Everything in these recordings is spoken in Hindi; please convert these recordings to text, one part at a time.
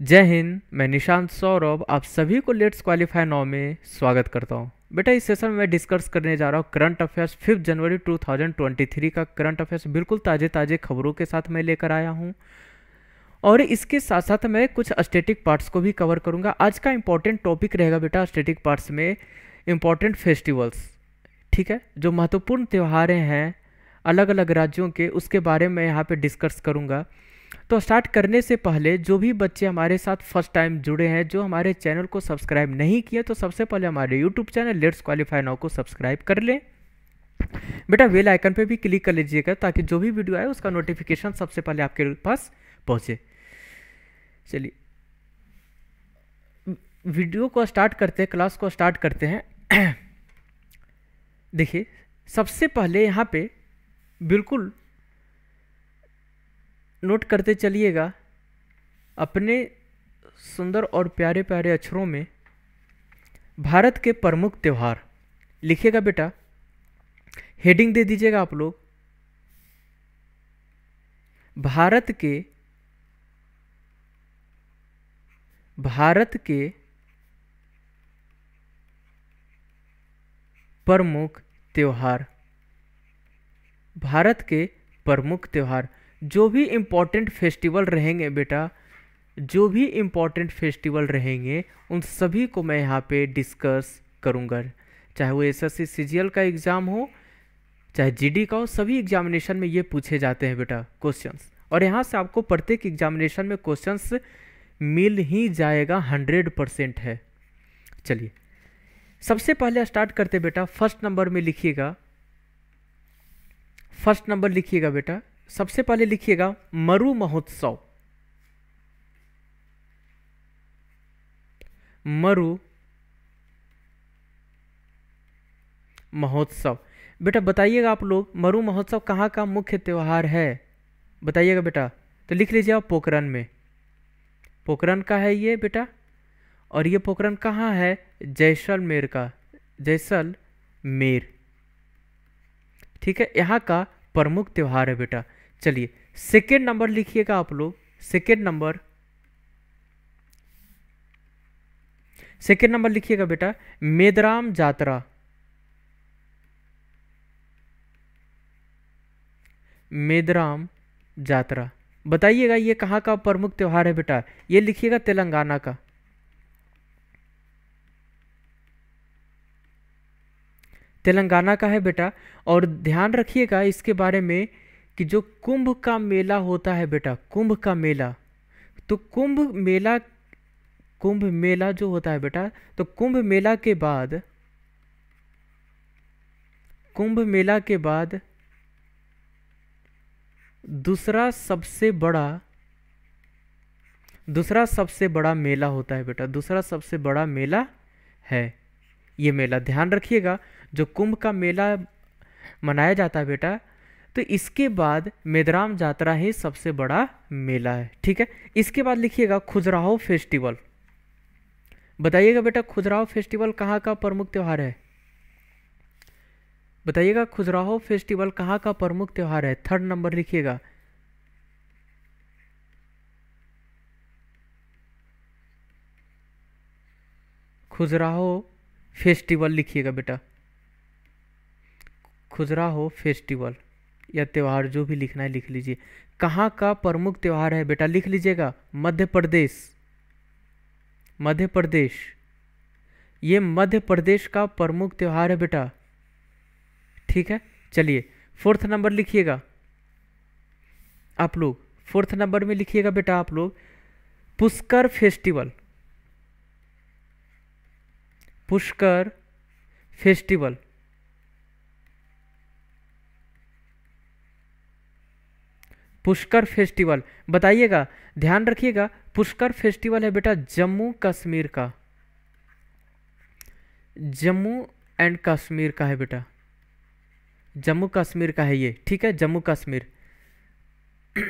जय हिंद, मैं निशांत सौरभ, आप सभी को लेट्स क्वालिफाई नाउ में स्वागत करता हूँ। बेटा, इस सेशन में डिस्कस करने जा रहा हूँ करंट अफेयर्स 5 जनवरी 2023 का करंट अफेयर्स बिल्कुल ताज़े ताज़े खबरों के साथ मैं लेकर आया हूँ। और इसके साथ साथ मैं कुछ स्टेटिक पार्ट्स को भी कवर करूँगा। आज का इंपॉर्टेंट टॉपिक रहेगा बेटा स्टेटिक पार्ट्स में इंपॉर्टेंट फेस्टिवल्स ठीक है? जो महत्वपूर्ण त्यौहारें हैं अलग अलग राज्यों के, उसके बारे में यहाँ पर डिस्कस करूँगा। तो स्टार्ट करने से पहले जो भी बच्चे हमारे साथ फ़र्स्ट टाइम जुड़े हैं, जो हमारे चैनल को सब्सक्राइब नहीं किए तो सबसे पहले हमारे YouTube channel let's qualify now को सब्सक्राइब कर लें। बेटा वेल आइकन पे भी क्लिक कर लीजिएगा ताकि जो भी वीडियो आए, उसका नोटिफिकेशन सबसे पहले आपके पास पहुँचे। चलिए। वीडियो को स्टार्ट करते हैं क्लास को स्टार्ट करते हैं। देखिए, सबसे पहले यहाँ पे बिल्कुल नोट करते चलिएगा। अपने सुंदर और प्यारे प्यारे अक्षरों में भारत के प्रमुख त्यौहार। लिखिएगा बेटा। हेडिंग दे दीजिएगा आप लोग। भारत के भारत के प्रमुख त्यौहार। भारत के प्रमुख त्यौहार। जो भी इम्पोर्टेंट फेस्टिवल रहेंगे बेटा, जो भी इम्पोर्टेंट फेस्टिवल रहेंगे, उन सभी को मैं यहाँ पे डिस्कस करूँगा। चाहे वो एस एस का एग्ज़ाम हो, चाहे जीडी का हो, सभी एग्जामिनेशन में ये पूछे जाते हैं बेटा क्वेश्चंस और यहाँ से आपको प्रत्येक एग्जामिनेशन में क्वेश्चंस मिल ही जाएगा हंड्रेड परसेंट है। चलिए, सबसे पहले स्टार्ट करते बेटा फ़र्स्ट नंबर में लिखिएगा। फ़र्स्ट नंबर लिखिएगा बेटा। सबसे पहले लिखिएगा, मरु महोत्सव। मरु महोत्सव। बेटा, बताइएगा आप लोग, मरु महोत्सव कहाँ का मुख्य त्यौहार है? बताइएगा बेटा तो लिख लीजिए आप पोखरन में। पोखरन का है ये बेटा, और ये पोखरन कहाँ है? जैसलमेर का, जैसलमेर। ठीक है, यहाँ का प्रमुख त्यौहार है बेटा। चलिए सेकेंड नंबर लिखिएगा आप लोग सेकेंड नंबर सेकेंड नंबर लिखिएगा बेटा, मेदराम जात्रा। मेदराम जात्रा। बताइएगा ये कहाँ का प्रमुख त्यौहार है बेटा? ये लिखिएगा तेलंगाना का। तेलंगाना का है बेटा। और ध्यान रखिएगा इसके बारे में कि जो कुंभ का मेला होता है बेटा, कुंभ का मेला तो कुंभ मेला कुंभ मेला जो होता है बेटा तो कुंभ मेला के बाद, कुंभ मेला के बाद दूसरा सबसे बड़ा, दूसरा सबसे बड़ा मेला होता है बेटा, दूसरा सबसे बड़ा मेला है। ये मेला ध्यान रखिएगा, जो कुंभ का मेला मनाया जाता है बेटा तो इसके बाद मेदराम जात्रा ही सबसे बड़ा मेला है, ठीक है? इसके बाद लिखिएगा खुजराहो फेस्टिवल। बताइएगा बेटा खुजराहो फेस्टिवल कहाँ का प्रमुख त्यौहार है? बताइएगा खुजराहो फेस्टिवल कहाँ का प्रमुख त्यौहार है? थर्ड नंबर लिखिएगा। खुजराहो फेस्टिवल लिखिएगा बेटा। खुजराहो फेस्टिवल। या त्यौहार जो भी लिखना है, लिख लीजिए। कहाँ का प्रमुख त्यौहार है बेटा, लिख लीजिएगा। मध्य प्रदेश। मध्य प्रदेश। ये मध्य प्रदेश का प्रमुख त्यौहार है बेटा। ठीक है? चलिए, फोर्थ नंबर लिखिएगा। आप लोग, फोर्थ नंबर में लिखिएगा बेटा आप लोग। Pushkar festival. Pushkar festival. Pushkar festival. बताइएगा, ध्यान रखिएगा, पुष्कर फेस्टिवल है बेटा जम्मू कश्मीर का। जम्मू एंड कश्मीर का है बेटा। जम्मू कश्मीर का है ये, ठीक है? जम्मू कश्मीर।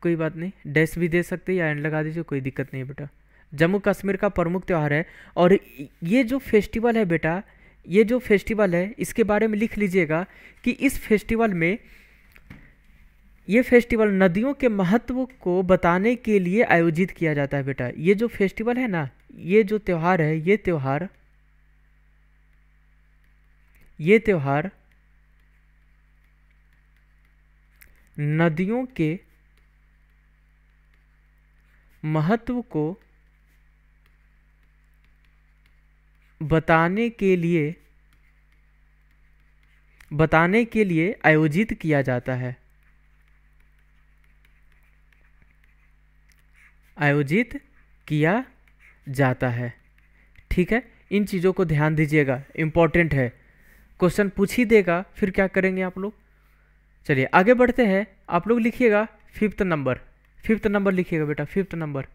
कोई बात नहीं डैश भी दे सकते या एंड लगा दीजिए, कोई दिक्कत नहीं बेटा। जम्मू कश्मीर का प्रमुख त्यौहार है और ये जो फेस्टिवल है बेटा, ये जो फेस्टिवल है, इसके बारे में लिख लीजिएगा कि इस फेस्टिवल में ये फेस्टिवल नदियों के महत्व को बताने के लिए आयोजित किया जाता है बेटा। ये जो फेस्टिवल है ना, ये जो त्यौहार है, ये त्यौहार ये त्यौहार नदियों के महत्व को बताने के लिए, बताने के लिए आयोजित किया जाता है। आयोजित किया जाता है। ठीक है? इन चीज़ों को ध्यान दीजिएगा। इंपॉर्टेंट है। क्वेश्चन पूछ ही देगा, फिर क्या करेंगे आप लोग? चलिए, आगे बढ़ते हैं। आप लोग लिखिएगा फिफ्थ नंबर फिफ्थ नंबर लिखिएगा बेटा फिफ्थ नंबर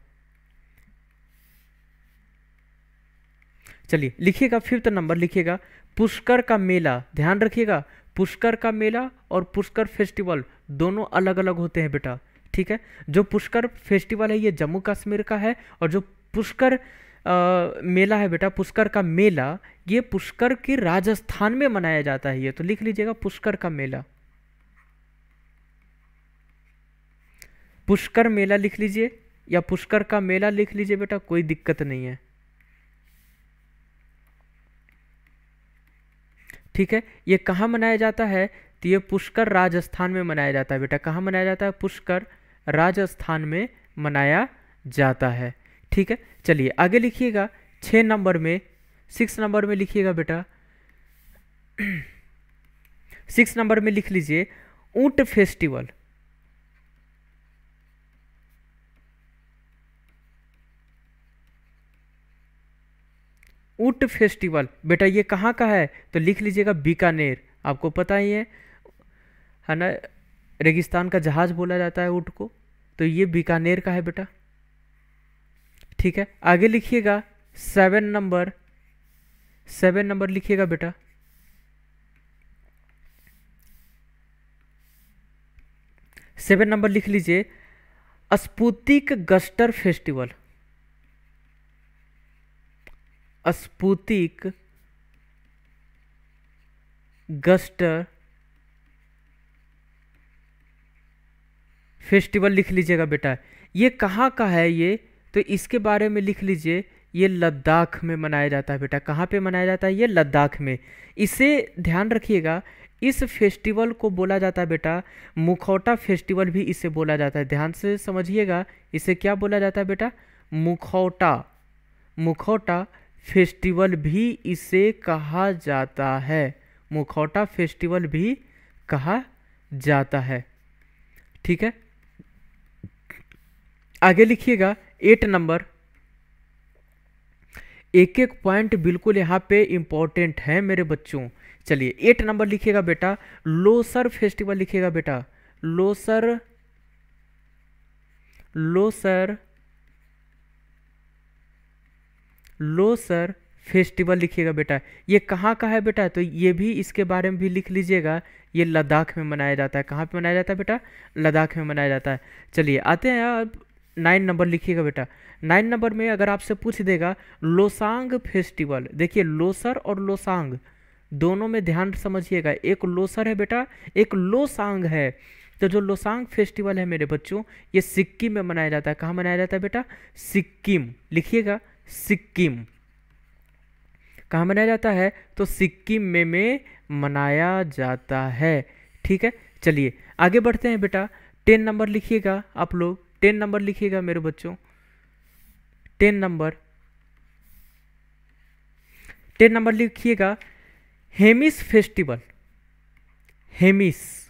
चलिए, लिखिएगा फिफ्थ नंबर लिखिएगा पुष्कर का मेला। ध्यान रखिएगा, पुष्कर का मेला और पुष्कर फेस्टिवल दोनों अलग अलग होते हैं बेटा। ठीक है? जो पुष्कर फेस्टिवल है, ये जम्मू कश्मीर का है और जो पुष्कर मेला है बेटा, पुष्कर का मेला, ये पुष्कर के राजस्थान में मनाया जाता है ये। तो लिख लीजिएगा पुष्कर का मेला। पुष्कर मेला लिख लीजिए, या पुष्कर का मेला लिख लीजिए बेटा, कोई दिक्कत नहीं है। ठीक है? ये कहाँ मनाया जाता है? तो ये पुष्कर राजस्थान में मनाया जाता है बेटा। कहाँ मनाया जाता है? पुष्कर राजस्थान में मनाया जाता है। ठीक है? चलिए, आगे लिखिएगा। छः नंबर में सिक्स नंबर में लिखिएगा बेटा। सिक्स नंबर में लिख लीजिए, ऊँट फेस्टिवल। ऊट फेस्टिवल। बेटा, ये कहाँ का है? तो लिख लीजिएगा बीकानेर। आपको पता ही है। है ना? रेगिस्तान का जहाज़ बोला जाता है ऊट को। तो ये बीकानेर का है बेटा। ठीक है, आगे लिखिएगा सेवन नंबर सेवन नंबर लिखिएगा बेटा। सेवन नंबर लिख लीजिए स्पुतिक गस्टर फेस्टिवल। स्पूतिक गस्टर फेस्टिवल लिख लीजिएगा बेटा। ये कहाँ का है ये? तो इसके बारे में लिख लीजिए। ये लद्दाख में मनाया जाता है बेटा। कहाँ पे मनाया जाता है? ये लद्दाख में। इसे ध्यान रखिएगा, इस फेस्टिवल को बोला जाता है बेटा। मुखौटा फेस्टिवल भी इसे बोला जाता है। ध्यान से समझिएगा, इसे क्या बोला जाता है बेटा? मुखौटा। मुखौटा फेस्टिवल भी इसे कहा जाता है। मुखौटा फेस्टिवल भी कहा जाता है। ठीक है? आगे लिखिएगा एट नंबर एक एक पॉइंट बिल्कुल यहाँ पे इंपॉर्टेंट है मेरे बच्चों। चलिए एट नंबर लिखिएगा बेटा। लोसर फेस्टिवल लिखिएगा बेटा। लोसर लोसर लोसर फेस्टिवल लिखिएगा बेटा। ये कहाँ का है बेटा? तो ये भी इसके बारे में भी लिख लीजिएगा। ये लद्दाख में मनाया जाता है। कहाँ पे मनाया जाता है बेटा? लद्दाख में मनाया जाता है। चलिए, आते हैं अब नाइन नंबर लिखिएगा बेटा। नाइन नंबर में अगर आपसे पूछ देगा, लोसांग फेस्टिवल। देखिए, लोसर और लोसांग, दोनों में ध्यान समझिएगा। एक लोसर है बेटा, एक लोसांग है। तो जो लोसांग फेस्टिवल है मेरे बच्चों, ये सिक्किम में मनाया जाता है। कहाँ मनाया जाता है बेटा? सिक्किम। लिखिएगा, सिक्किम। कहाँ मनाया जाता है? तो सिक्किम में में मनाया जाता है। ठीक है? चलिए, आगे बढ़ते हैं बेटा। टेन नंबर लिखिएगा आप लोग। टेन नंबर लिखिएगा मेरे बच्चों। Ten number. टेन नंबर लिखिएगा, हेमिस फेस्टिवल। हेमिस।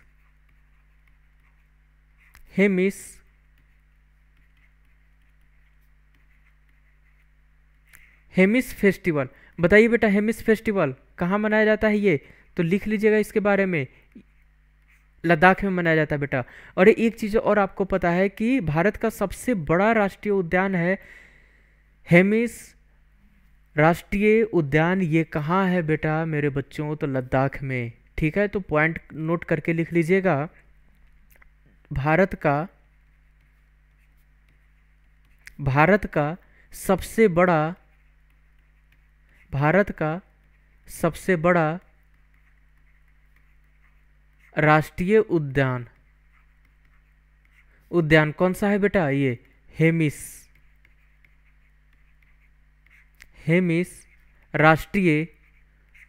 हेमिस। हेमिस फेस्टिवल। बताइए बेटा, हेमिस फेस्टिवल कहाँ मनाया जाता है ये? तो लिख लीजिएगा इसके बारे में। लद्दाख में मनाया जाता है बेटा। और एक चीज़ और आपको पता है कि भारत का सबसे बड़ा राष्ट्रीय उद्यान है हेमिस। राष्ट्रीय उद्यान ये कहाँ है बेटा मेरे बच्चों? तो लद्दाख में। ठीक है? तो पॉइंट नोट करके लिख लीजिएगा। भारत का भारत का सबसे बड़ा, भारत का सबसे बड़ा राष्ट्रीय उद्यान। उद्यान कौन सा है बेटा? ये हेमिस। हेमिस राष्ट्रीय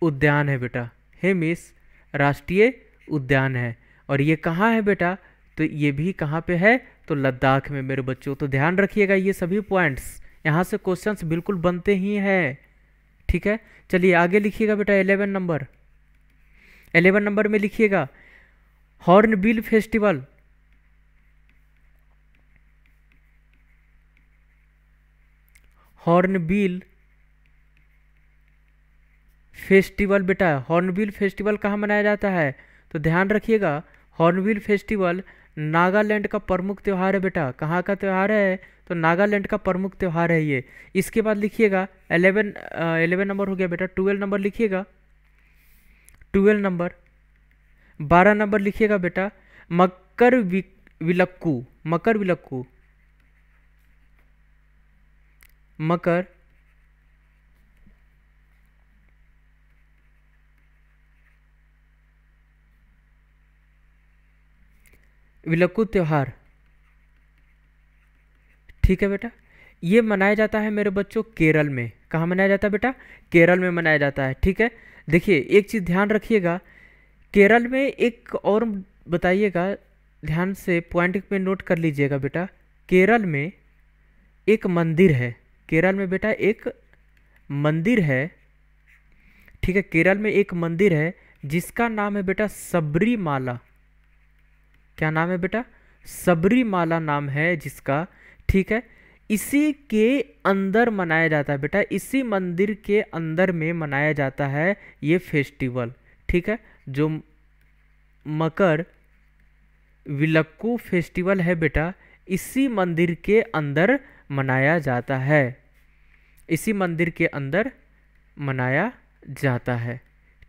उद्यान है बेटा। हेमिस राष्ट्रीय उद्यान है। और ये कहाँ है बेटा? तो ये भी कहाँ पे है? तो लद्दाख में मेरे बच्चों तो ध्यान रखिएगा ये सभी पॉइंट्स यहाँ से क्वेश्चंस बिल्कुल बनते ही हैं। ठीक है? चलिए आगे लिखिएगा बेटा एलेवन नंबर एलेवन नंबर में लिखिएगा। Hornbill festival. हॉर्नबिल फेस्टिवल, बेटा, हॉर्नबिल फेस्टिवल कहाँ मनाया जाता है? तो ध्यान रखिएगा, हॉर्नबिल फेस्टिवल नागालैंड का प्रमुख त्यौहार है, बेटा। कहाँ का त्यौहार है? तो नागालैंड का प्रमुख त्यौहार है ये। इसके बाद लिखिएगा, एलेवन एलेवन नंबर हो गया, बेटा। ट्वेल्व नंबर लिखिएगा। Twelve number. बारह नंबर लिखिएगा बेटा, मकर विलक्कू मकर विलक्कू। मकर विलक्कू त्यौहार। ठीक है बेटा, ये मनाया जाता है मेरे बच्चों केरल में। कहाँ मनाया जाता है बेटा? केरल में मनाया जाता है, ठीक है? देखिए, एक चीज़ ध्यान रखिएगा केरल में एक और बताइएगा, ध्यान से पॉइंट में नोट कर लीजिएगा बेटा। केरल में एक मंदिर है। केरल में बेटा एक मंदिर है। ठीक है, केरल में एक मंदिर है, जिसका नाम है बेटा सबरी माला क्या नाम है बेटा? सबरी माला नाम है जिसका। ठीक है, इसी के अंदर मनाया जाता है बेटा। इसी मंदिर के अंदर में मनाया जाता है ये फेस्टिवल ठीक है जो मकर विलक्कू फेस्टिवल है बेटा, इसी मंदिर के अंदर मनाया जाता है। इसी मंदिर के अंदर मनाया जाता है।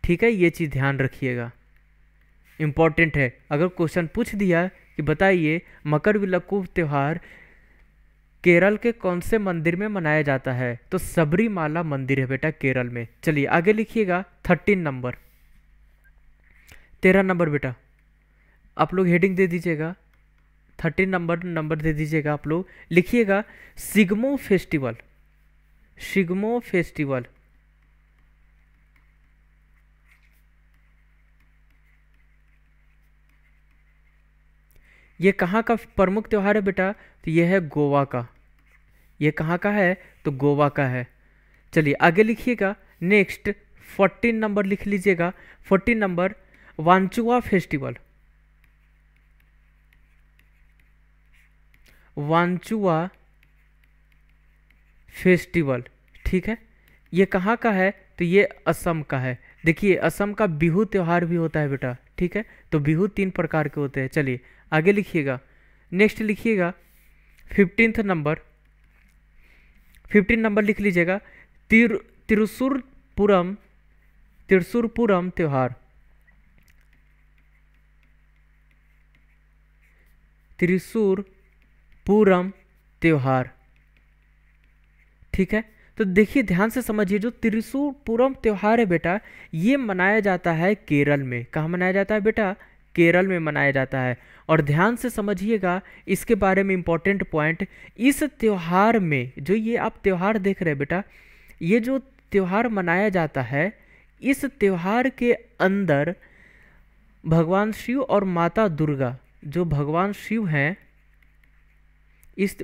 ठीक है, ये चीज़ ध्यान रखिएगा। इंपॉर्टेंट है। अगर क्वेश्चन पूछ दिया कि बताइए, मकर विलक्कू त्यौहार केरल के कौन से मंदिर में मनाया जाता है? तो सबरीमाला मंदिर है बेटा केरल में। चलिए, आगे लिखिएगा थर्टीन नंबर तेरह नंबर बेटा। आप लोग हेडिंग दे दीजिएगा। थर्टीन नंबर नंबर दे दीजिएगा आप लोग। लिखिएगा, सिग्मो फेस्टिवल। सिग्मो फेस्टिवल। ये कहाँ का प्रमुख त्यौहार है बेटा? तो ये है गोवा का। ये कहाँ का है? तो गोवा का है। चलिए आगे लिखिएगा। नेक्स्ट फोर्टीन नंबर लिख लीजिएगा। Fourteen number Wanchuwa festival. Wanchuwa festival, ठीक है? ये कहाँ का है? तो ये असम का है। देखिए, असम का बिहू त्यौहार भी होता है बेटा, ठीक है? तो बिहू तीन प्रकार के होते हैं। चलिए, आगे लिखिएगा। नेक्स्ट लिखिएगा। फिफ्टींथ नंबर फिफ्टीन नंबर लिख लीजिएगा। तिर तिरुसुरपुरम तिरसुरपुरम त्यौहार। त्रिशूरपुरम त्यौहार। ठीक है? तो देखिए, ध्यान से समझिए, जो त्रिशूर, पूरम, त्यौहार है बेटा, ये मनाया जाता है केरल में। कहाँ मनाया जाता है बेटा? केरल में मनाया जाता है। और ध्यान से समझिएगा, इसके बारे में इम्पोर्टेंट पॉइंट इस त्यौहार में, जो ये आप त्यौहार देख रहे हैं बेटा, ये जो त्यौहार मनाया जाता है, इस त्यौहार के अंदर भगवान शिव और माता दुर्गा जो भगवान शिव हैं, इस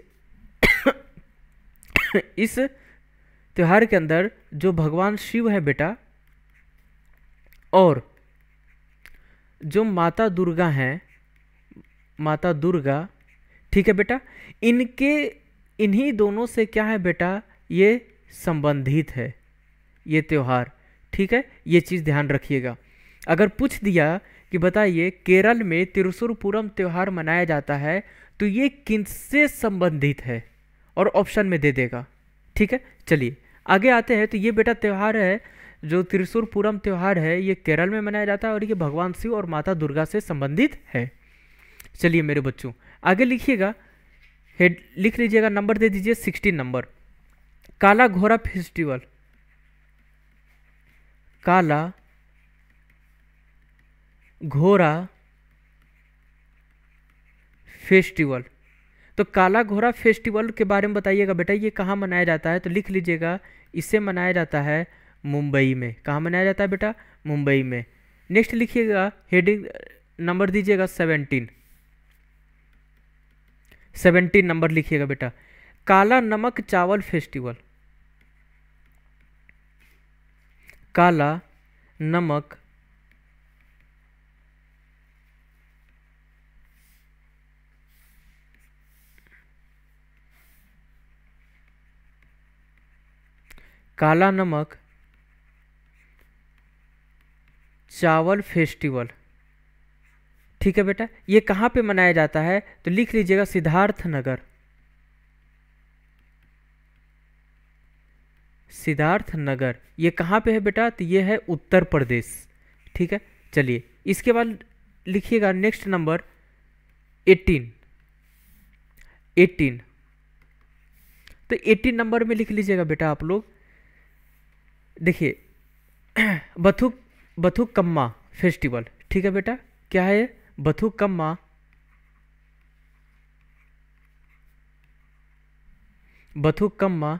इस त्यौहार के अंदर जो भगवान शिव है बेटा, और जो माता दुर्गा हैं, माता दुर्गा, ठीक है बेटा? इनके, इन्हीं दोनों से क्या है बेटा? ये संबंधित है, ये त्यौहार, ठीक है? ये चीज़ ध्यान रखिएगा। अगर पूछ दिया कि बताइए, केरल में तिरुसुरपुरम त्यौहार मनाया जाता है तो ये किनसे संबंधित है? और ऑप्शन में दे देगा। ठीक है? चलिए, आगे आते हैं तो ये बेटा त्यौहार है, जो त्रिशूरपुरम त्यौहार है, ये केरल में मनाया जाता है और ये भगवान शिव और माता दुर्गा से संबंधित है। चलिए मेरे बच्चों, आगे लिखिएगा। हेड, लिख लीजिएगा, नंबर दे दीजिए सिक्सटीन नंबर। काला घोड़ा फेस्टिवल। काला घोड़ा, फेस्टिवल। तो काला घोड़ा फेस्टिवल के बारे में बताइएगा। बेटा, ये कहाँ मनाया जाता है? तो लिख लीजिएगा। इसे मनाया जाता है मुंबई में। कहाँ मनाया जाता है बेटा? मुंबई में। नेक्स्ट लिखिएगा। हेडिंग नंबर दीजिएगा सेवेंटीन सेवेंटीन नंबर लिखिएगा बेटा। काला नमक चावल फेस्टिवल। काला नमक काला नमक, चावल फेस्टिवल। ठीक है बेटा, ये कहाँ पे मनाया जाता है? तो लिख लीजिएगा सिद्धार्थ नगर। सिद्धार्थ नगर, ये कहाँ पे है बेटा? तो ये है उत्तर प्रदेश। ठीक है, चलिए, इसके बाद लिखिएगा नेक्स्ट नंबर एटीन एटीन तो एटीन नंबर में लिख लीजिएगा बेटा आप लोग। देखिए, बथुक, बथुकम्मा फेस्टिवल, ठीक है बेटा? क्या है बथुकम्मा। बथुकम्मा।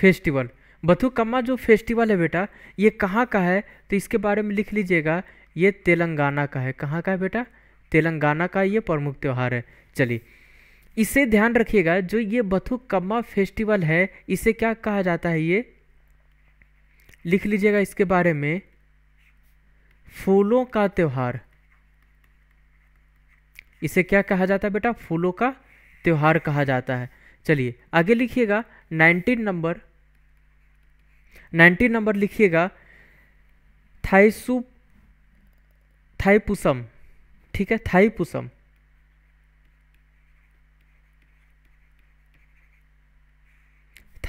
फेस्टिवल। बथुकम्मा जो फेस्टिवल है बेटा, ये कहाँ का है? तो इसके बारे में लिख लीजिएगा। ये तेलंगाना का है। कहाँ का है बेटा? तेलंगाना का ये प्रमुख त्यौहार है। चलिए। इसे ध्यान रखिएगा, जो ये बथुकम्मा फेस्टिवल है, इसे क्या कहा जाता है ये? लिख लीजिएगा इसके बारे में। फूलों का त्यौहार। इसे क्या कहा जाता है बेटा? फूलों का त्यौहार कहा जाता है। चलिए, आगे लिखिएगा 19 नंबर। 19 नंबर लिखिएगा थाईसु थाईपुसम ठीक है थाईपुसम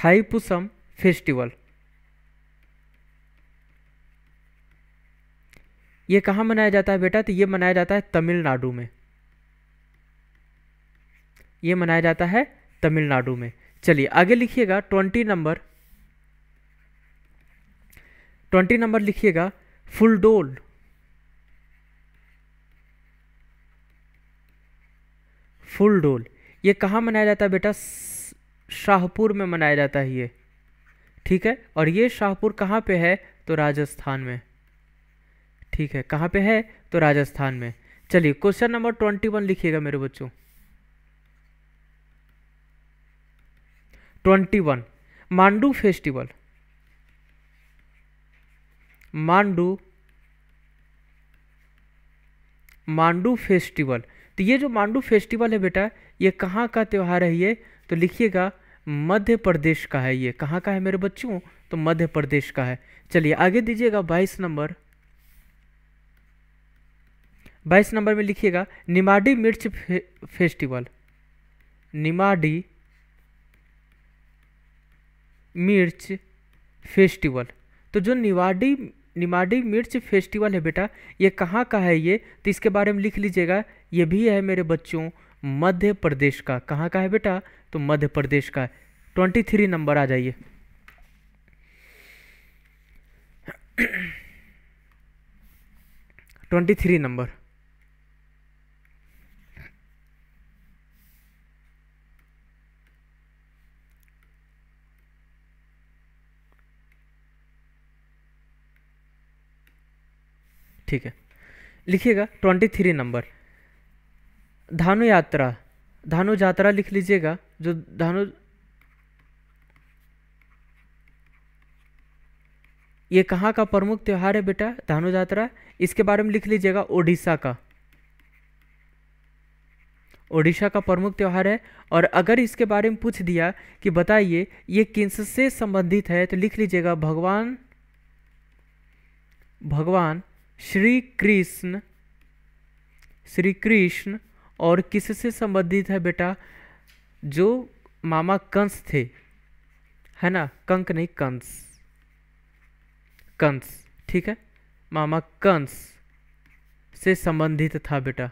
थाईपुसम फेस्टिवल। ये कहाँ मनाया जाता है बेटा? तो ये मनाया जाता है तमिलनाडु में। ये मनाया जाता है तमिलनाडु में। चलिए, आगे लिखिएगा, ट्वेंटी नंबर। ट्वेंटी नंबर लिखिएगा, फुलडोल। फुलडोल। ये कहाँ मनाया जाता है बेटा? शाहपुर में मनाया जाता है ये। ठीक है? और ये शाहपुर कहाँ पे है? तो राजस्थान में। ठीक है, कहाँ पे है? तो राजस्थान में। चलिए क्वेश्चन नंबर ट्वेंटी वन लिखिएगा मेरे बच्चों। Twenty one Mandu festival Mandu Mandu festival तो ये जो मांडू फेस्टिवल है बेटा, ये कहाँ का त्यौहार है ये? तो लिखिएगा मध्य प्रदेश का है ये। कहाँ का है मेरे बच्चों? तो मध्य प्रदेश का है। चलिए आगे दीजिएगा बाईस नंबर। बाईस नंबर में लिखिएगा निमाडी मिर्च फे, फेस्टिवल। निमाडी मिर्च फेस्टिवल। तो जो निवाडी निमाडी मिर्च फेस्टिवल है बेटा ये कहाँ का है ये? तो इसके बारे में लिख लीजिएगा ये भी है मेरे बच्चों। मध्य प्रदेश का। कहाँ का है बेटा? तो मध्य प्रदेश का है। ट्वेंटी थ्री नंबर आ जाइए। Twenty three number. ठीक है। लिखिएगा, ट्वेंटी थ्री नंबर। धानु यात्रा धानु यात्रा लिख लीजिएगा, जो धानु, ये कहाँ का प्रमुख त्यौहार है बेटा? धानु यात्रा इसके बारे में लिख लीजिएगा, ओडिशा का। ओडिशा का प्रमुख त्यौहार है, और अगर इसके बारे में पूछ दिया कि बताइए, ये किस से संबंधित है तो लिख लीजिएगा, भगवान भगवान श्री कृष्ण श्री कृष्ण और किससे संबंधित है बेटा? जो मामा कंस थे, है ना? कंक नहीं, कंस। कंस, ठीक है? मामा कंस से संबंधित था बेटा।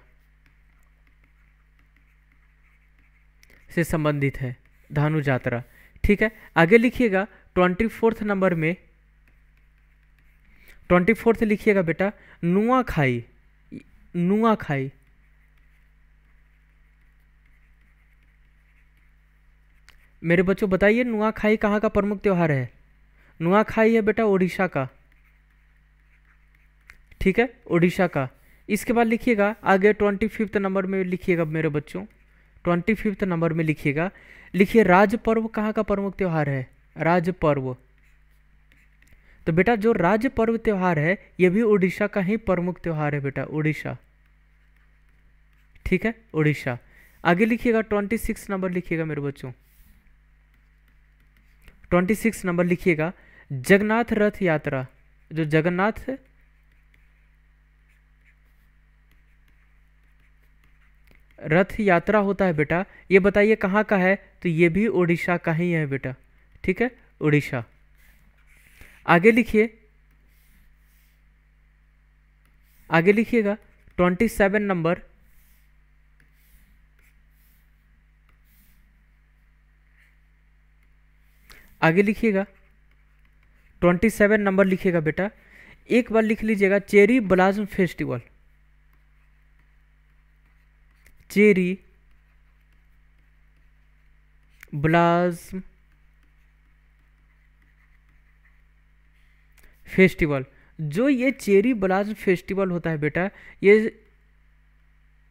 से संबंधित है धानु जात्रा ठीक है? आगे लिखिएगा, ट्वेंटी फोर्थ नंबर में। ट्वेंटी फोर्थ लिखिएगा बेटा नुआ खाई नुआ खाई मेरे बच्चों, बताइए नुआखाई कहाँ का प्रमुख त्यौहार है? नुआखाई है बेटा उड़ीसा का। ठीक है? उड़ीसा का। इसके बाद लिखिएगा, आगे ट्वेंटी फिफ्थ नंबर में लिखिएगा मेरे बच्चों। ट्वेंटी फिफ्थ नंबर में लिखिएगा। लिखिए, राज पर्व कहाँ का प्रमुख त्यौहार है? राज पर्व। तो बेटा, जो राज पर्व त्यौहार है, ये भी उड़ीसा का ही प्रमुख त्यौहार है बेटा उड़ीसा ठीक है? उड़ीसा आगे लिखिएगा, ट्वेंटी सिक्स नंबर लिखिएगा मेरे बच्चों। ट्वेंटी सिक्स नंबर लिखिएगा, जगन्नाथ रथ यात्रा। जो जगन्नाथ रथ यात्रा होता है बेटा, ये बताइए कहाँ का है? तो ये भी उड़ीसा का ही है बेटा, ठीक है? उड़ीसा आगे लिखिए। आगे लिखिएगा, ट्वेंटी सेवन नंबर आगे लिखिएगा। ट्वेंटी सेवन नंबर लिखिएगा बेटा। एक बार लिख लीजिएगा, cherry blossom festival. Cherry blossom festival. जो ये चेरी ब्लाज्म फेस्टिवल होता है बेटा, ये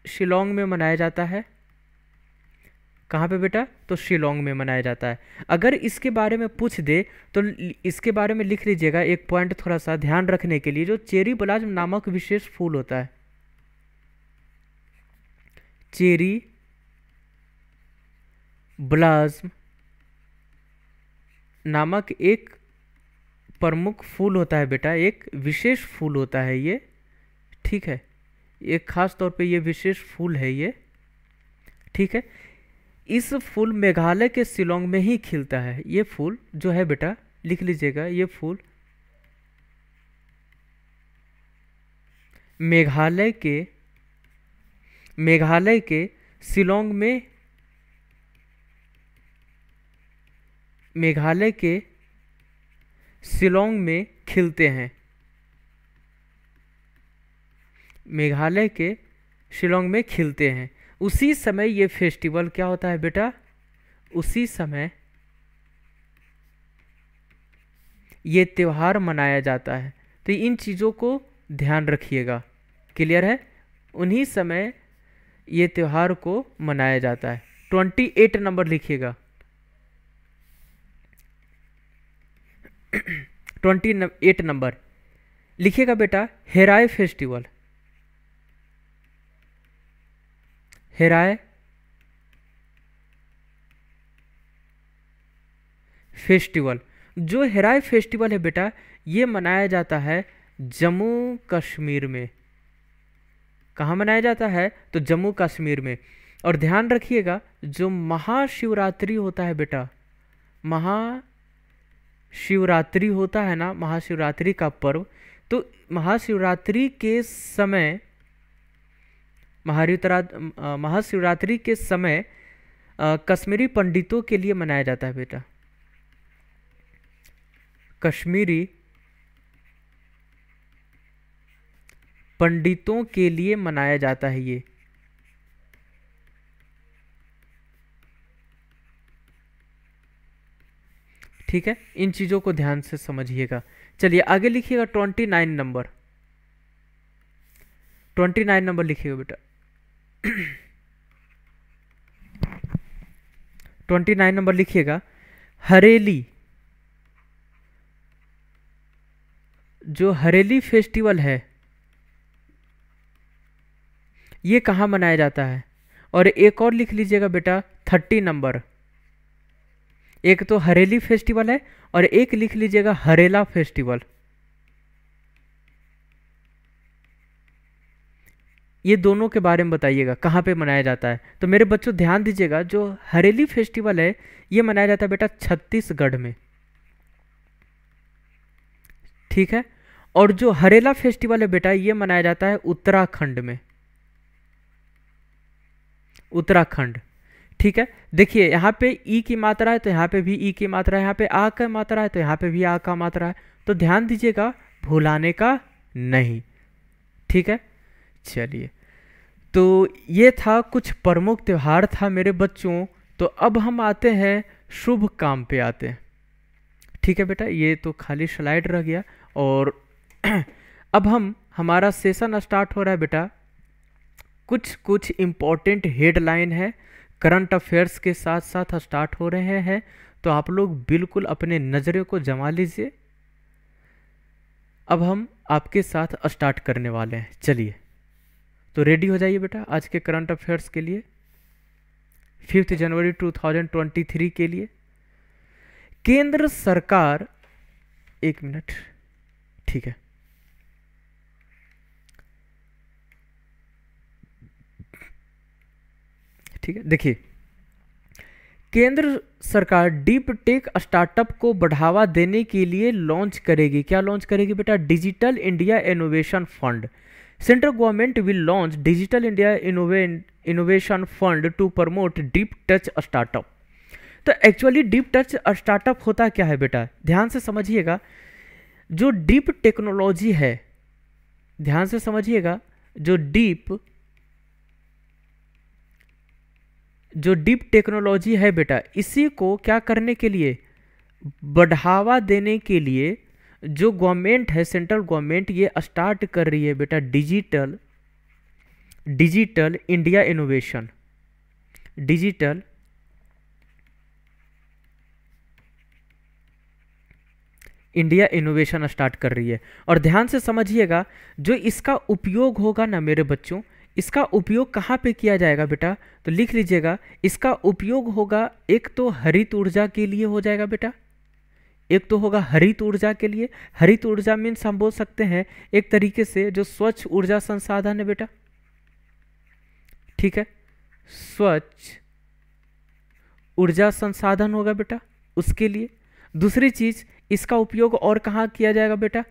शिलोंग में मनाया जाता है। कहाँ पे बेटा? तो शिलोंग में मनाया जाता है। अगर इसके बारे में पूछ दे तो इसके बारे में लिख लीजिएगा एक पॉइंट थोड़ा सा ध्यान रखने के लिए, जो चेरी ब्लाज्म नामक विशेष फूल होता है। चेरी ब्लाज्म नामक एक प्रमुख फूल होता है बेटा, एक विशेष फूल होता है ये। ठीक है? एक खास तौर पे ये विशेष फूल है ये। ठीक है? इस फूल मेघालय के शिलोंग में ही खिलता है। ये फूल जो है बेटा, लिख लीजिएगा, ये फूल मेघालय के मेघालय के शिलोंग में, मेघालय के शिलोंग में खिलते हैं। मेघालय के शिलोंग में खिलते हैं। उसी समय ये फेस्टिवल क्या होता है बेटा? उसी समय ये त्यौहार मनाया जाता है। तो इन चीज़ों को ध्यान रखिएगा। क्लियर है? उन्हीं समय ये त्यौहार को मनाया जाता है। ट्वेंटी एट नंबर लिखिएगा। Twenty eight number. लिखिएगा बेटा हेराय फेस्टिवल। हेराय फेस्टिवल। जो हेराय फेस्टिवल है बेटा, ये मनाया जाता है जम्मू कश्मीर में। कहाँ मनाया जाता है? तो जम्मू कश्मीर में। और ध्यान रखिएगा, जो महाशिवरात्रि होता है बेटा, महाशिवरात्रि होता है ना, महाशिवरात्रि का पर्व तो महाशिवरात्रि के समय महाशिवरात्रि के समय कश्मीरी पंडितों के लिए मनाया जाता है बेटा। कश्मीरी पंडितों के लिए मनाया जाता है ये। ठीक है? इन चीज़ों को ध्यान से समझिएगा। चलिए, आगे लिखिएगा twenty nine number. Twenty nine number लिखिएगा बेटा। ट्वेंटी नाइन नंबर लिखिएगा। हरेली। जो हरेली फेस्टिवल है, ये कहाँ मनाया जाता है? और एक और लिख लीजिएगा बेटा, थर्टी नंबर। एक तो हरेली फेस्टिवल है और एक लिख लीजिएगा हरेला फेस्टिवल। ये दोनों के बारे में बताइएगा, कहाँ पे मनाया जाता है। तो मेरे बच्चों, ध्यान दीजिएगा, जो हरेली फेस्टिवल है, ये मनाया जाता है बेटा छत्तीसगढ़ में। ठीक है? और जो हरेला फेस्टिवल है बेटा, ये मनाया जाता है उत्तराखंड में। उत्तराखंड। ठीक है? देखिए, यहाँ पे ई की मात्रा है तो यहाँ पे भी ई की मात्रा है, यहाँ पे आ का मात्रा है तो यहाँ पे भी आ का मात्रा है। तो ध्यान दीजिएगा, भुलाने का नहीं। ठीक है? चलिए। तो ये था कुछ प्रमुख त्यौहार था मेरे बच्चों। तो अब हम आते हैं, शुभ काम पे आते हैं। ठीक है बेटा, ये तो खाली स्लाइड रह गया और अब हम, हमारा सेशन स्टार्ट हो रहा है बेटा। कुछ कुछ इम्पोर्टेंट हेडलाइन है। करंट अफेयर्स के साथ साथ स्टार्ट हो रहे हैं। तो आप लोग बिल्कुल अपने नज़रे को जमा लीजिए। अब हम आपके साथ स्टार्ट करने वाले हैं। चलिए। तो रेडी हो जाइए बेटा आज के करंट अफेयर्स के लिए। फिफ्थ जनवरी 2023 के लिए। केंद्र सरकार, एक मिनट, ठीक है। ठीक है, देखिए। केंद्र सरकार डीप टेक स्टार्टअप को बढ़ावा देने के लिए लॉन्च करेगी। क्या लॉन्च करेगी बेटा? Digital India innovation fund central government will launch digital India innovation fund to promote deep tech startup तो एक्चुअली डीप टच स्टार्टअप होता क्या है बेटा? ध्यान से समझिएगा। जो डीप टेक्नोलॉजी है, ध्यान से समझिएगा, जो डीप जो डीप टेक्नोलॉजी है बेटा, इसी को क्या करने के लिए, बढ़ावा देने के लिए जो गवर्नमेंट है, सेंट्रल गवर्नमेंट, ये स्टार्ट कर रही है बेटा digital digital India innovation. Digital India innovation start कर रही है। और ध्यान से समझिएगा, जो इसका उपयोग होगा ना मेरे बच्चों, इसका उपयोग कहाँ पे किया जाएगा बेटा? तो लिख लीजिएगा, इसका उपयोग होगा, एक तो हरित ऊर्जा के लिए हो जाएगा बेटा। एक तो होगा हरित ऊर्जा के लिए। हरित ऊर्जा मीन्स हम बोल सकते हैं एक तरीके से जो स्वच्छ ऊर्जा संसाधन है बेटा। ठीक है? स्वच्छ ऊर्जा संसाधन होगा बेटा उसके लिए। दूसरी चीज़, इसका उपयोग और कहाँ किया जाएगा बेटा?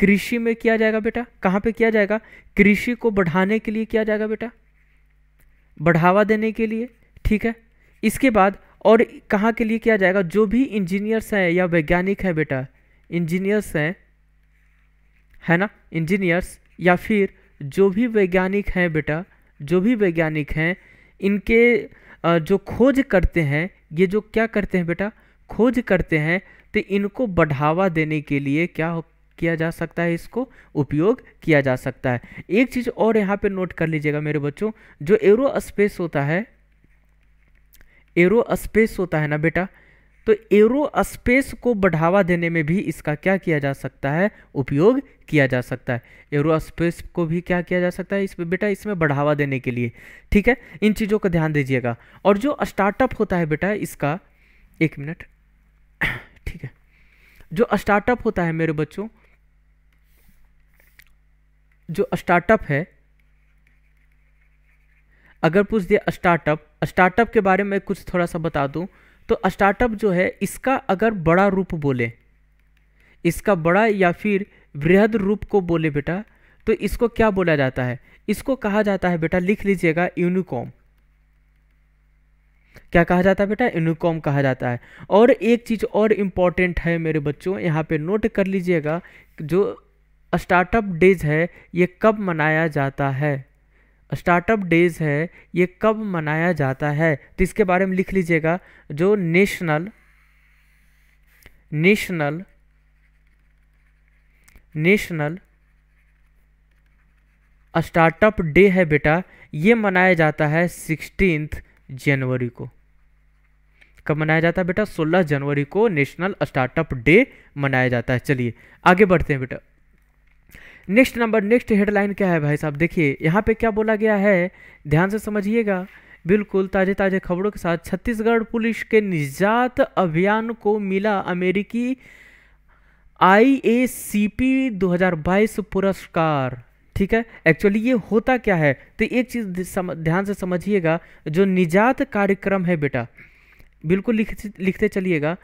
कृषि में किया जाएगा बेटा। कहाँ पे किया जाएगा? कृषि को बढ़ाने के लिए किया जाएगा बेटा। बढ़ावा देने के लिए। ठीक है? इसके बाद और कहाँ के लिए किया जाएगा? जो भी इंजीनियर्स हैं या वैज्ञानिक हैं बेटा इंजीनियर्स हैं, है ना? इंजीनियर्स या फिर जो भी वैज्ञानिक हैं बेटा, जो भी वैज्ञानिक हैं, इनके जो खोज करते हैं, ये जो क्या करते हैं बेटा? खोज करते हैं तो इनको बढ़ावा देने के लिए क्या हो, किया जा सकता है? इसको उपयोग किया जा सकता है। एक चीज़ और यहाँ पे नोट कर लीजिएगा मेरे बच्चों, जो एरो स्पेस होता है एरो स्पेस होता है ना बेटा? तो एरो स्पेस को बढ़ावा देने में भी इसका क्या किया जा सकता है? उपयोग किया जा सकता है। एरो स्पेस को भी क्या किया जा सकता है? इसमें बेटा, इसमें बढ़ावा देने के लिए। ठीक है? इन चीज़ों का ध्यान दीजिएगा। और जो स्टार्टअप होता है बेटा, इसका एक मिनट। ठीक है? जो स्टार्टअप होता है मेरे बच्चों, जो स्टार्टअप है अगर पूछ दिया स्टार्टअप स्टार्टअप के बारे में कुछ थोड़ा सा बता दूँ तो स्टार्टअप जो है, इसका अगर बड़ा रूप बोले, इसका बड़ा या फिर वृहद रूप को बोले बेटा तो इसको क्या बोला जाता है? इसको कहा जाता है बेटा, लिख लीजिएगा यूनिकॉम क्या कहा जाता है बेटा? यूनिकॉम कहा जाता है। और एक चीज़ और इंपॉर्टेंट है मेरे बच्चों, यहाँ पे नोट कर लीजिएगा, जो स्टार्टअप डेज़ है, ये कब मनाया जाता है? स्टार्टअप डेज़ है, ये कब मनाया जाता है? तो इसके बारे में लिख लीजिएगा। जो national national national startup day है बेटा, ये मनाया जाता है सिक्सटीन जनवरी को। कब मनाया जाता है बेटा? 16 जनवरी को नेशनल स्टार्टअप डे मनाया जाता है। चलिए, आगे बढ़ते हैं बेटा। नेक्स्ट नंबर नेक्स्ट हेडलाइन क्या है भाई साहब? देखिए, यहाँ पे क्या बोला गया है? ध्यान से समझिएगा। बिल्कुल ताजे ताजे खबरों के साथ छत्तीसगढ़ पुलिस के निजात अभियान को मिला अमेरिकी आई ए सी पी दो हज़ार बाईस पुरस्कार। ठीक है? एक्चुअली ये होता क्या है? तो एक चीज़ ध्यान से समझिएगा, जो निजात कार्यक्रम है बेटा, बिल्कुल लिख, लिखते चलिएगा।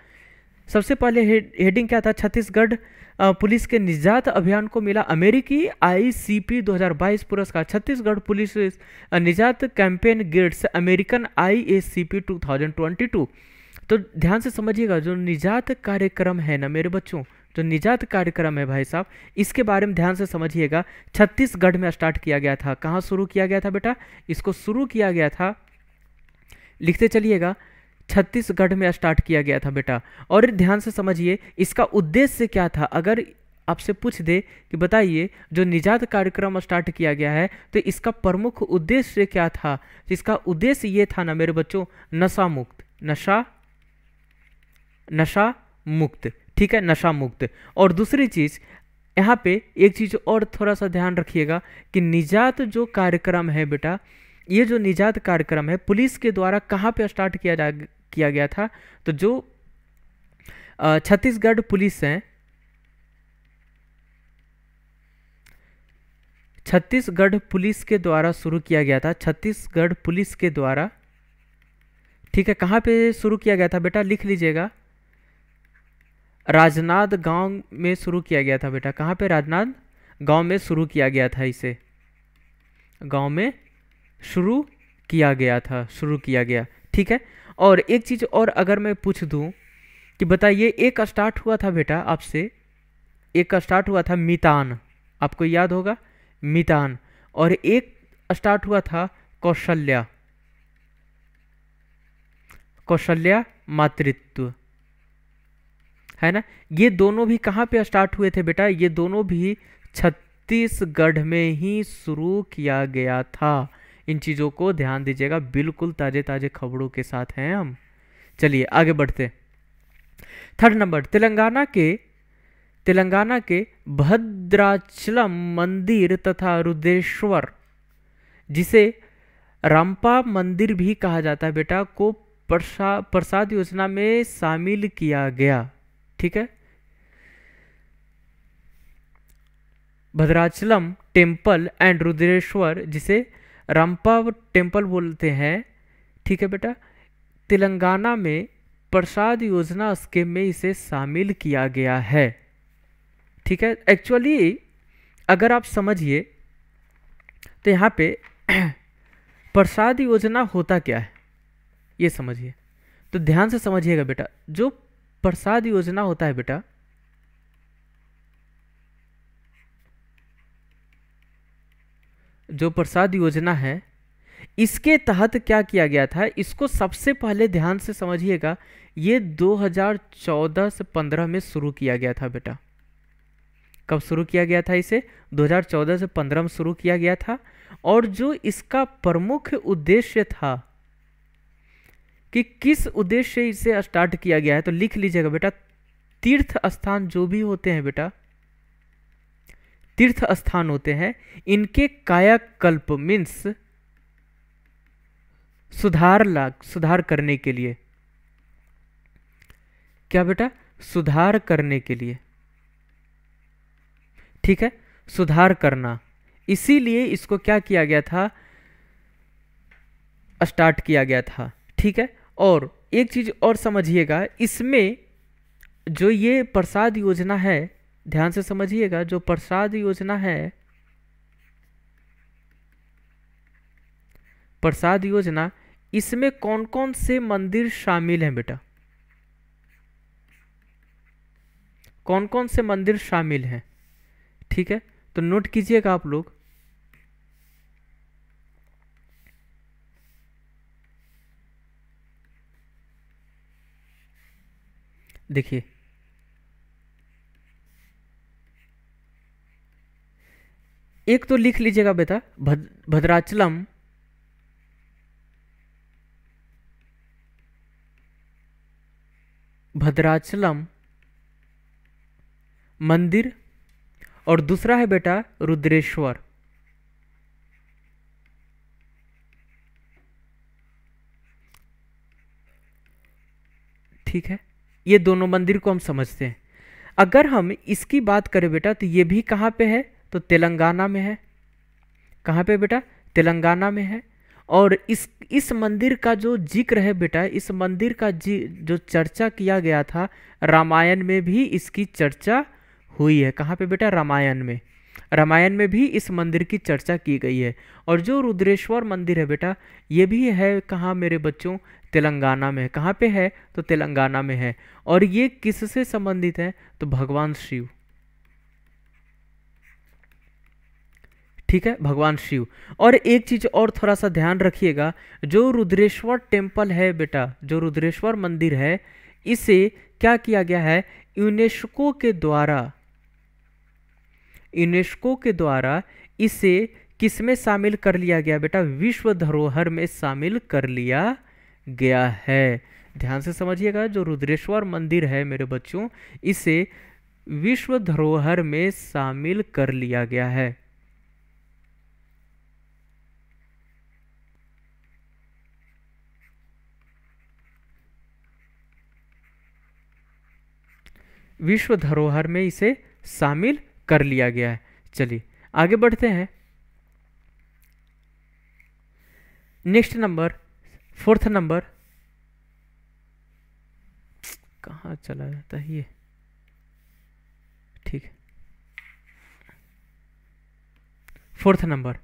सबसे पहले हेडिंग क्या था? छत्तीसगढ़ पुलिस के निजात अभियान को मिला अमेरिकी आईसीपी 2022 पुरस्कार। Chhattisgarh police Nijaat campaign gets American IACP 2022 तो ध्यान से समझिएगा, जो निजात कार्यक्रम है ना मेरे बच्चों, जो निजात कार्यक्रम है भाई साहब, इसके बारे में ध्यान से समझिएगा। छत्तीसगढ़ में स्टार्ट किया गया था। कहाँ शुरू किया गया था बेटा? इसको शुरू किया गया था, लिखते चलिएगा। छत्तीसगढ़ में स्टार्ट किया गया था बेटा। और ध्यान से समझिए, इसका उद्देश्य क्या था? अगर आपसे पूछ दे कि बताइए, जो निजात कार्यक्रम स्टार्ट किया गया है तो इसका प्रमुख उद्देश्य क्या था? तो इसका उद्देश्य ये था ना मेरे बच्चों नशा मुक्त नशा नशा मुक्त ठीक है नशा मुक्त और दूसरी चीज़, यहाँ पे एक चीज़ और थोड़ा सा ध्यान रखिएगा कि निजात जो कार्यक्रम है बेटा ये जो निजात कार्यक्रम है, पुलिस के द्वारा कहाँ पे स्टार्ट किया जा, किया गया था? तो जो छत्तीसगढ़ पुलिस है, छत्तीसगढ़ पुलिस के द्वारा शुरू किया गया था, छत्तीसगढ़ पुलिस के द्वारा, ठीक है, कहाँ पे शुरू किया गया था बेटा, लिख लीजिएगा। राजनाद गाँव में शुरू किया गया था बेटा, कहाँ पे राजनाथ गाँव में शुरू किया गया था इसे। गाँव में शुरू किया गया था, शुरू किया गया। ठीक है? और एक चीज़ और अगर मैं पूछ दूँ कि बताइए, एक स्टार्ट हुआ था बेटा आपसे? एक स्टार्ट हुआ था मितान। आपको याद होगा? मितान। और एक स्टार्ट हुआ था कौशल्या। कौशल्या मातृत्व। है ना? ये दोनों भी कहाँ पे स्टार्ट हुए थे बेटा? ये दोनों भी छत्तीसगढ़ में ही शुरू किया गया था। इन चीज़ों को ध्यान दीजिएगा। बिल्कुल ताज़े ताज़े खबरों के साथ हैं हम। चलिए आगे बढ़ते। थर्ड नंबर तेलंगाना के तेलंगाना के भद्राचलम मंदिर तथा रुद्रेश्वर जिसे रामपा मंदिर भी कहा जाता है बेटा को प्रसा, प्रसाद योजना में शामिल किया गया। ठीक है? भद्राचलम टेंपल एंड रुद्रेश्वर जिसे रामपा टेंपल बोलते हैं। ठीक है बेटा? तेलंगाना में प्रसाद योजना स्कीम में इसे शामिल किया गया है। ठीक है? एक्चुअली अगर आप समझिए तो यहाँ पे प्रसाद योजना होता क्या है? ये समझिए। तो ध्यान से समझिएगा बेटा, जो प्रसाद योजना होता है बेटा जो प्रसाद योजना है, इसके तहत क्या किया गया था? इसको सबसे पहले ध्यान से समझिएगा, ये 2014 से 15 में शुरू किया गया था बेटा। कब शुरू किया गया था इसे? 2014 से 15 में शुरू किया गया था। और जो इसका प्रमुख उद्देश्य था, कि किस उद्देश्य से इसे स्टार्ट किया गया है तो लिख लीजिएगा बेटा, तीर्थ स्थान जो भी होते हैं बेटा तीर्थ स्थान होते हैं। इनके कायाकल्प मीन्स सुधार ला सुधार करने के लिए। क्या बेटा? सुधार करने के लिए। ठीक है? सुधार करना। इसीलिए इसको क्या किया गया था? स्टार्ट किया गया था। ठीक है? और एक चीज़ और समझिएगा, इसमें जो ये प्रसाद योजना है ध्यान से समझिएगा, जो प्रसाद योजना है, प्रसाद योजना, इसमें कौन कौन से मंदिर शामिल हैं बेटा? कौन कौन से मंदिर शामिल हैं? ठीक है तो नोट कीजिएगा आप लोग। देखिए एक तो लिख लीजिएगा बेटा भद, भद्राचलम। भद्राचलम। मंदिर। और दूसरा है बेटा रुद्रेश्वर। ठीक है? ये दोनों मंदिर को हम समझते हैं। अगर हम इसकी बात करें बेटा तो ये भी कहाँ पे है? तो तेलंगाना में है। कहाँ पे बेटा? तेलंगाना में है। और इस इस मंदिर का जो ज़िक्र है बेटा, इस मंदिर का जी, जो चर्चा किया गया था, रामायण में भी इसकी चर्चा हुई है। कहाँ पे बेटा? रामायण में। रामायण में भी इस मंदिर की चर्चा की गई है। और जो रुद्रेश्वर मंदिर है बेटा, ये भी है कहाँ मेरे बच्चों? तेलंगाना में कहाँ पे है? तो तेलंगाना में है। और ये किससे संबंधित है? तो भगवान शिव। ठीक है? भगवान शिव। और एक चीज़ और थोड़ा सा ध्यान रखिएगा, जो रुद्रेश्वर टेंपल है बेटा, जो रुद्रेश्वर मंदिर है, इसे क्या किया गया है? यूनेस्को के द्वारा। यूनेस्को के द्वारा इसे किसमें शामिल कर लिया गया बेटा? विश्व धरोहर में शामिल कर लिया गया है। ध्यान से समझिएगा, जो रुद्रेश्वर मंदिर है मेरे बच्चों, इसे विश्व धरोहर में शामिल कर लिया गया है। विश्व धरोहर में इसे शामिल कर लिया गया है। चलिए, आगे बढ़ते हैं। Next number, fourth number. कहाँ चला जाता है ये? ठीक फोर्थ नंबर,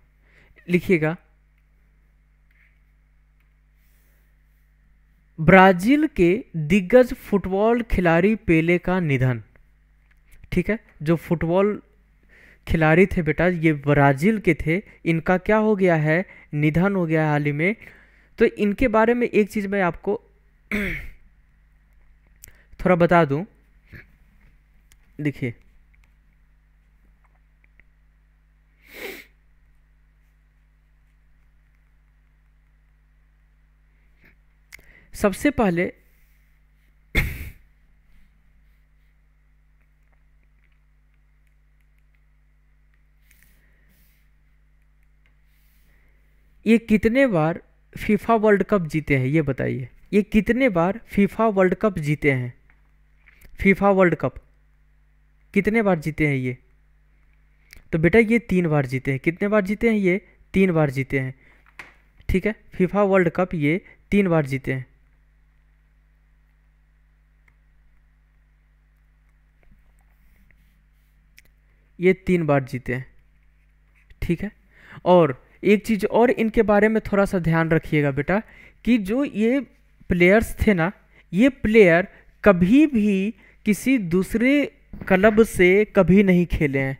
लिखिएगा। ब्राज़ील के दिग्गज फुटबॉल खिलाड़ी पेले का निधन। ठीक है? जो फुटबॉल खिलाड़ी थे बेटा, ये ब्राज़ील के थे, इनका क्या हो गया है? निधन हो गया हाल ही में। तो इनके बारे में एक चीज़ मैं आपको थोड़ा बता दूँ। देखिए सबसे पहले ये कितने बार फीफा वर्ल्ड कप जीते हैं, ये बताइए। ये कितने बार फीफा वर्ल्ड कप जीते हैं? FIFA world cup. कितने बार जीते हैं ये? तो बेटा ये तीन बार जीते हैं। कितने बार जीते हैं ये? तीन बार जीते हैं। ठीक है? फीफा वर्ल्ड कप ये तीन बार जीते हैं। ये तीन बार जीते हैं। ठीक है? और एक चीज़ और इनके बारे में थोड़ा सा ध्यान रखिएगा बेटा कि जो ये प्लेयर्स थे ना, ये प्लेयर कभी भी किसी दूसरे क्लब से कभी नहीं खेले हैं।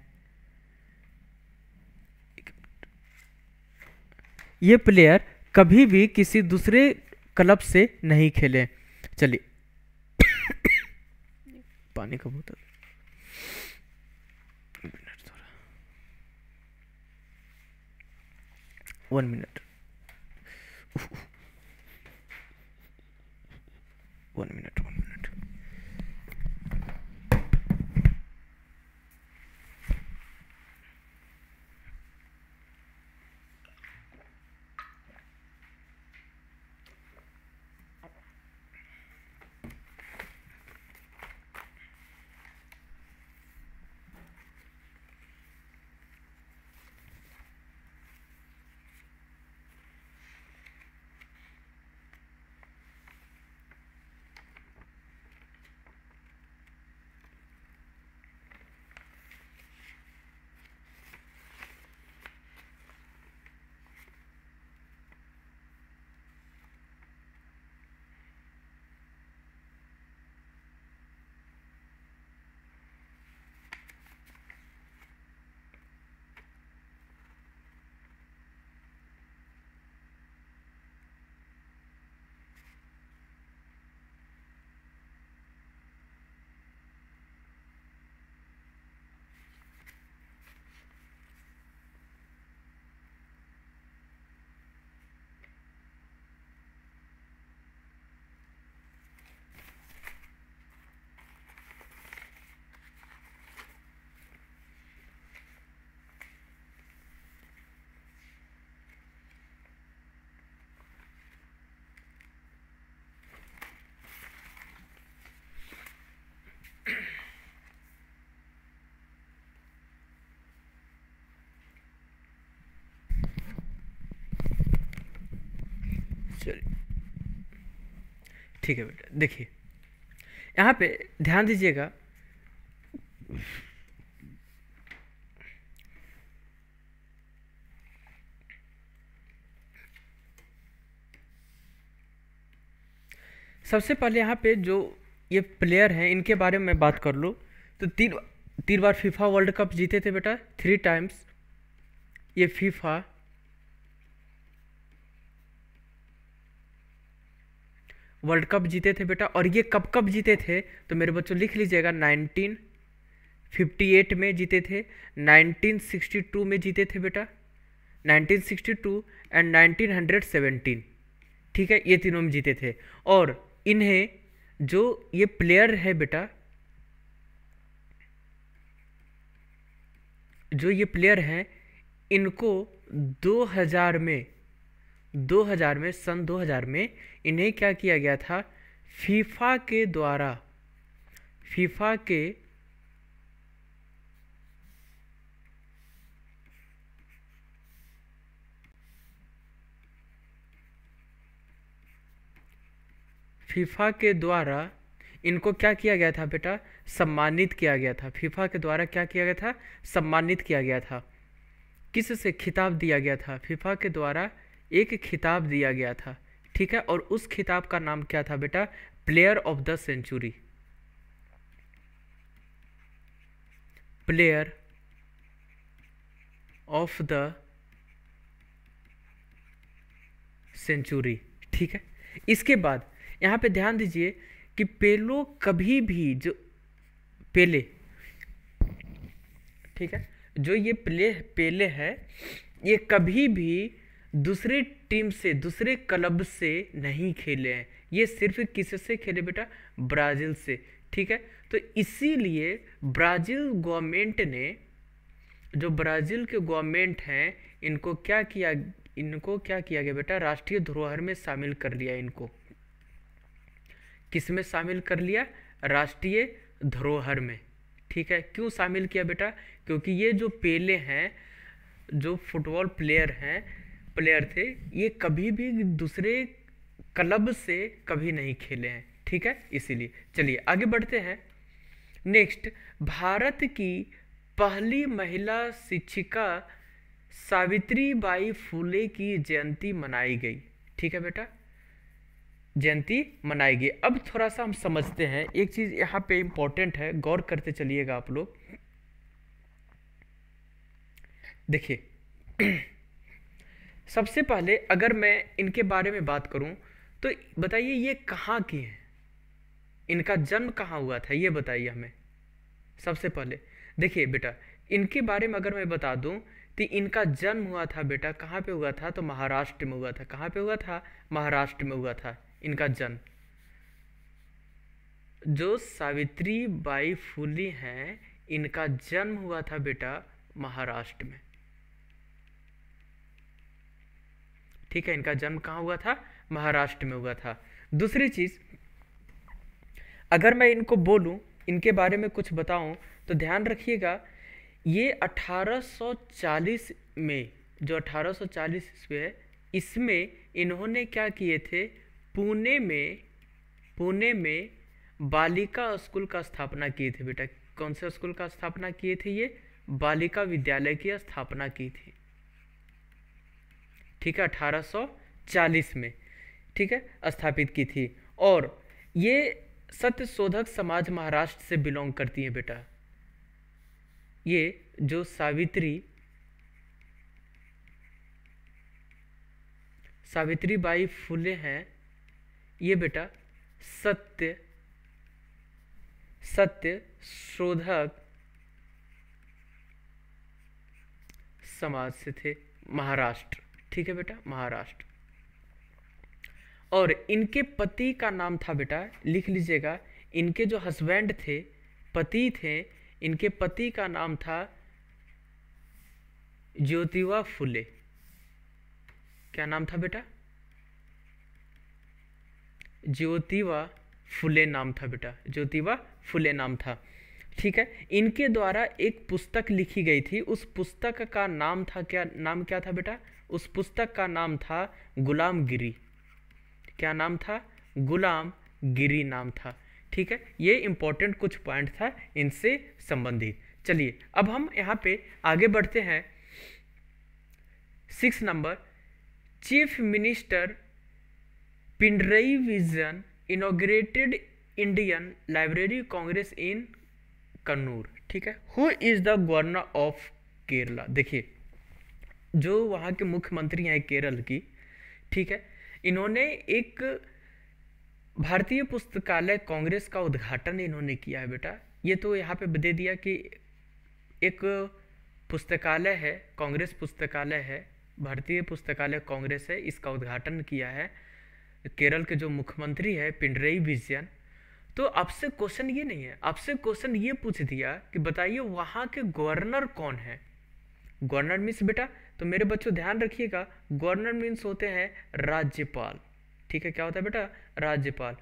ये प्लेयर कभी भी किसी दूसरे क्लब से नहीं खेले चलिए। पानी का बोतल। One minute one minute one minute चलिए ठीक है बेटा, देखिए। यहाँ पे ध्यान दीजिएगा। सबसे पहले यहाँ पे जो ये प्लेयर हैं, इनके बारे में बात कर लो। तो तीन तीन बार फीफा वर्ल्ड कप जीते थे बेटा थ्री टाइम्स ये फीफा वर्ल्ड कप जीते थे बेटा, और ये कब कब जीते थे? तो मेरे बच्चों लिख लीजिएगा 1958 में जीते थे 1962 में जीते थे बेटा 1962 एंड 1917 ठीक है, ये तीनों में जीते थे। और इन्हें जो ये प्लेयर है बेटा, जो ये प्लेयर हैं, इनको 2000 में 2000 में, सन 2000 में इन्हें क्या किया गया था? फीफा के द्वारा। फीफा के फीफा के द्वारा इनको क्या किया गया था बेटा? सम्मानित किया गया था। फीफा के द्वारा क्या किया गया था? सम्मानित किया गया था। किस से? खिताब दिया गया था। फीफा के द्वारा एक खिताब दिया गया था, ठीक है? और उस खिताब का नाम क्या था बेटा? Player of the century player of the century ठीक है? इसके बाद यहाँ पे ध्यान दीजिए कि पेलो कभी भी जो पेले, ठीक है? जो ये प्ले, पेले है, ये कभी भी दूसरे टीम से, दूसरे क्लब से नहीं खेले हैं। ये सिर्फ़ किससे खेले बेटा? ब्राज़ील से, ठीक है? तो इसीलिए ब्राज़ील गवर्नमेंट ने, जो ब्राज़ील के गवर्नमेंट हैं, इनको क्या किया, इनको क्या किया गया बेटा? राष्ट्रीय धरोहर में शामिल कर लिया इनको। किसमें शामिल कर लिया? राष्ट्रीय धरोहर में, ठीक है? क्यों शामिल किया बेटा? क्योंकि ये जो पेले हैं, जो फुटबॉल प्लेयर हैं प्लेयर थे, ये कभी भी दूसरे क्लब से कभी नहीं खेले हैं, ठीक है? इसीलिए। चलिए, आगे बढ़ते हैं। नेक्स्ट भारत की पहली महिला शिक्षिका सावित्री बाई फूले की जयंती मनाई गई। ठीक है बेटा? जयंती मनाई गई। अब थोड़ा सा हम समझते हैं। एक चीज़ यहाँ पे इंपॉर्टेंट है, गौर करते चलिएगा आप लोग। देखिए सबसे पहले अगर मैं इनके बारे में बात करूँ तो बताइए ये कहाँ की हैं? इनका जन्म कहाँ हुआ था, ये बताइए हमें। सबसे पहले, देखिए बेटा, इनके बारे में अगर मैं बता दूँ तो इनका जन्म हुआ था बेटा, कहाँ पे हुआ था? तो महाराष्ट्र में हुआ था। कहाँ पे हुआ था? महाराष्ट्र में हुआ था, इनका जन्म। जो सावित्री बाई फुली हैं, इनका जन्म हुआ था बेटा महाराष्ट्र में। ठीक है, इनका जन्म कहाँ हुआ था? महाराष्ट्र में हुआ था। दूसरी चीज़, अगर मैं इनको बोलूँ, इनके बारे में कुछ बताऊँ तो ध्यान रखिएगा, ये 1840 में, जो 1840 ईस्वी है, इसमें इन्होंने क्या किए थे? पुणे में पुणे में बालिका स्कूल का स्थापना किए थे बेटा। कौन से स्कूल का स्थापना किए थे ये? बालिका विद्यालय की स्थापना की थी। ठीक है 1840 में, ठीक है, स्थापित की थी। और ये सत्य शोधक समाज महाराष्ट्र से बिलोंग करती है बेटा। ये जो सावित्री सावित्री बाई फुले हैं, ये बेटा सत्य सत्य शोधक समाज से थे, महाराष्ट्र। ठीक है बेटा? महाराष्ट्र। और इनके पति का नाम था बेटा, लिख लीजिएगा, इनके जो हस्बैंड थे, पति थे, इनके पति का नाम था ज्योतिवा फुले। क्या नाम था बेटा? ज्योतिवा फुले नाम था बेटा ज्योतिवा फुले नाम था। ठीक है? इनके द्वारा एक पुस्तक लिखी गई थी, उस पुस्तक का नाम था क्या, नाम क्या था बेटा? उस पुस्तक का नाम था गुलाम गिरी। क्या नाम था? गुलाम गिरी नाम था। ठीक है? ये इंपॉर्टेंट कुछ पॉइंट था इनसे संबंधित। चलिए, अब हम यहाँ पे आगे बढ़ते हैं। Six number chief minister Pinarayi Vijayan inaugurated Indian library congress in Kannur ठीक है? Who is the governor of Kerala देखिए जो वहाँ के मुख्यमंत्री हैं केरल की, ठीक है? इन्होंने एक भारतीय पुस्तकालय कांग्रेस का उद्घाटन इन्होंने किया है बेटा। ये तो यहाँ पे दे दिया कि एक पुस्तकालय है, कांग्रेस पुस्तकालय है, भारतीय पुस्तकालय कांग्रेस है, इसका उद्घाटन किया है केरल के जो मुख्यमंत्री है पिंडरई विजयन। तो आपसे क्वेश्चन ये नहीं है, आपसे क्वेश्चन ये पूछ दिया कि बताइए वहाँ के गवर्नर कौन है? गवर्नर मीन्स बेटा तो मेरे बच्चों ध्यान रखिएगा गवर्नर मीन्स होते हैं राज्यपाल। ठीक है, क्या होता है बेटा? राज्यपाल।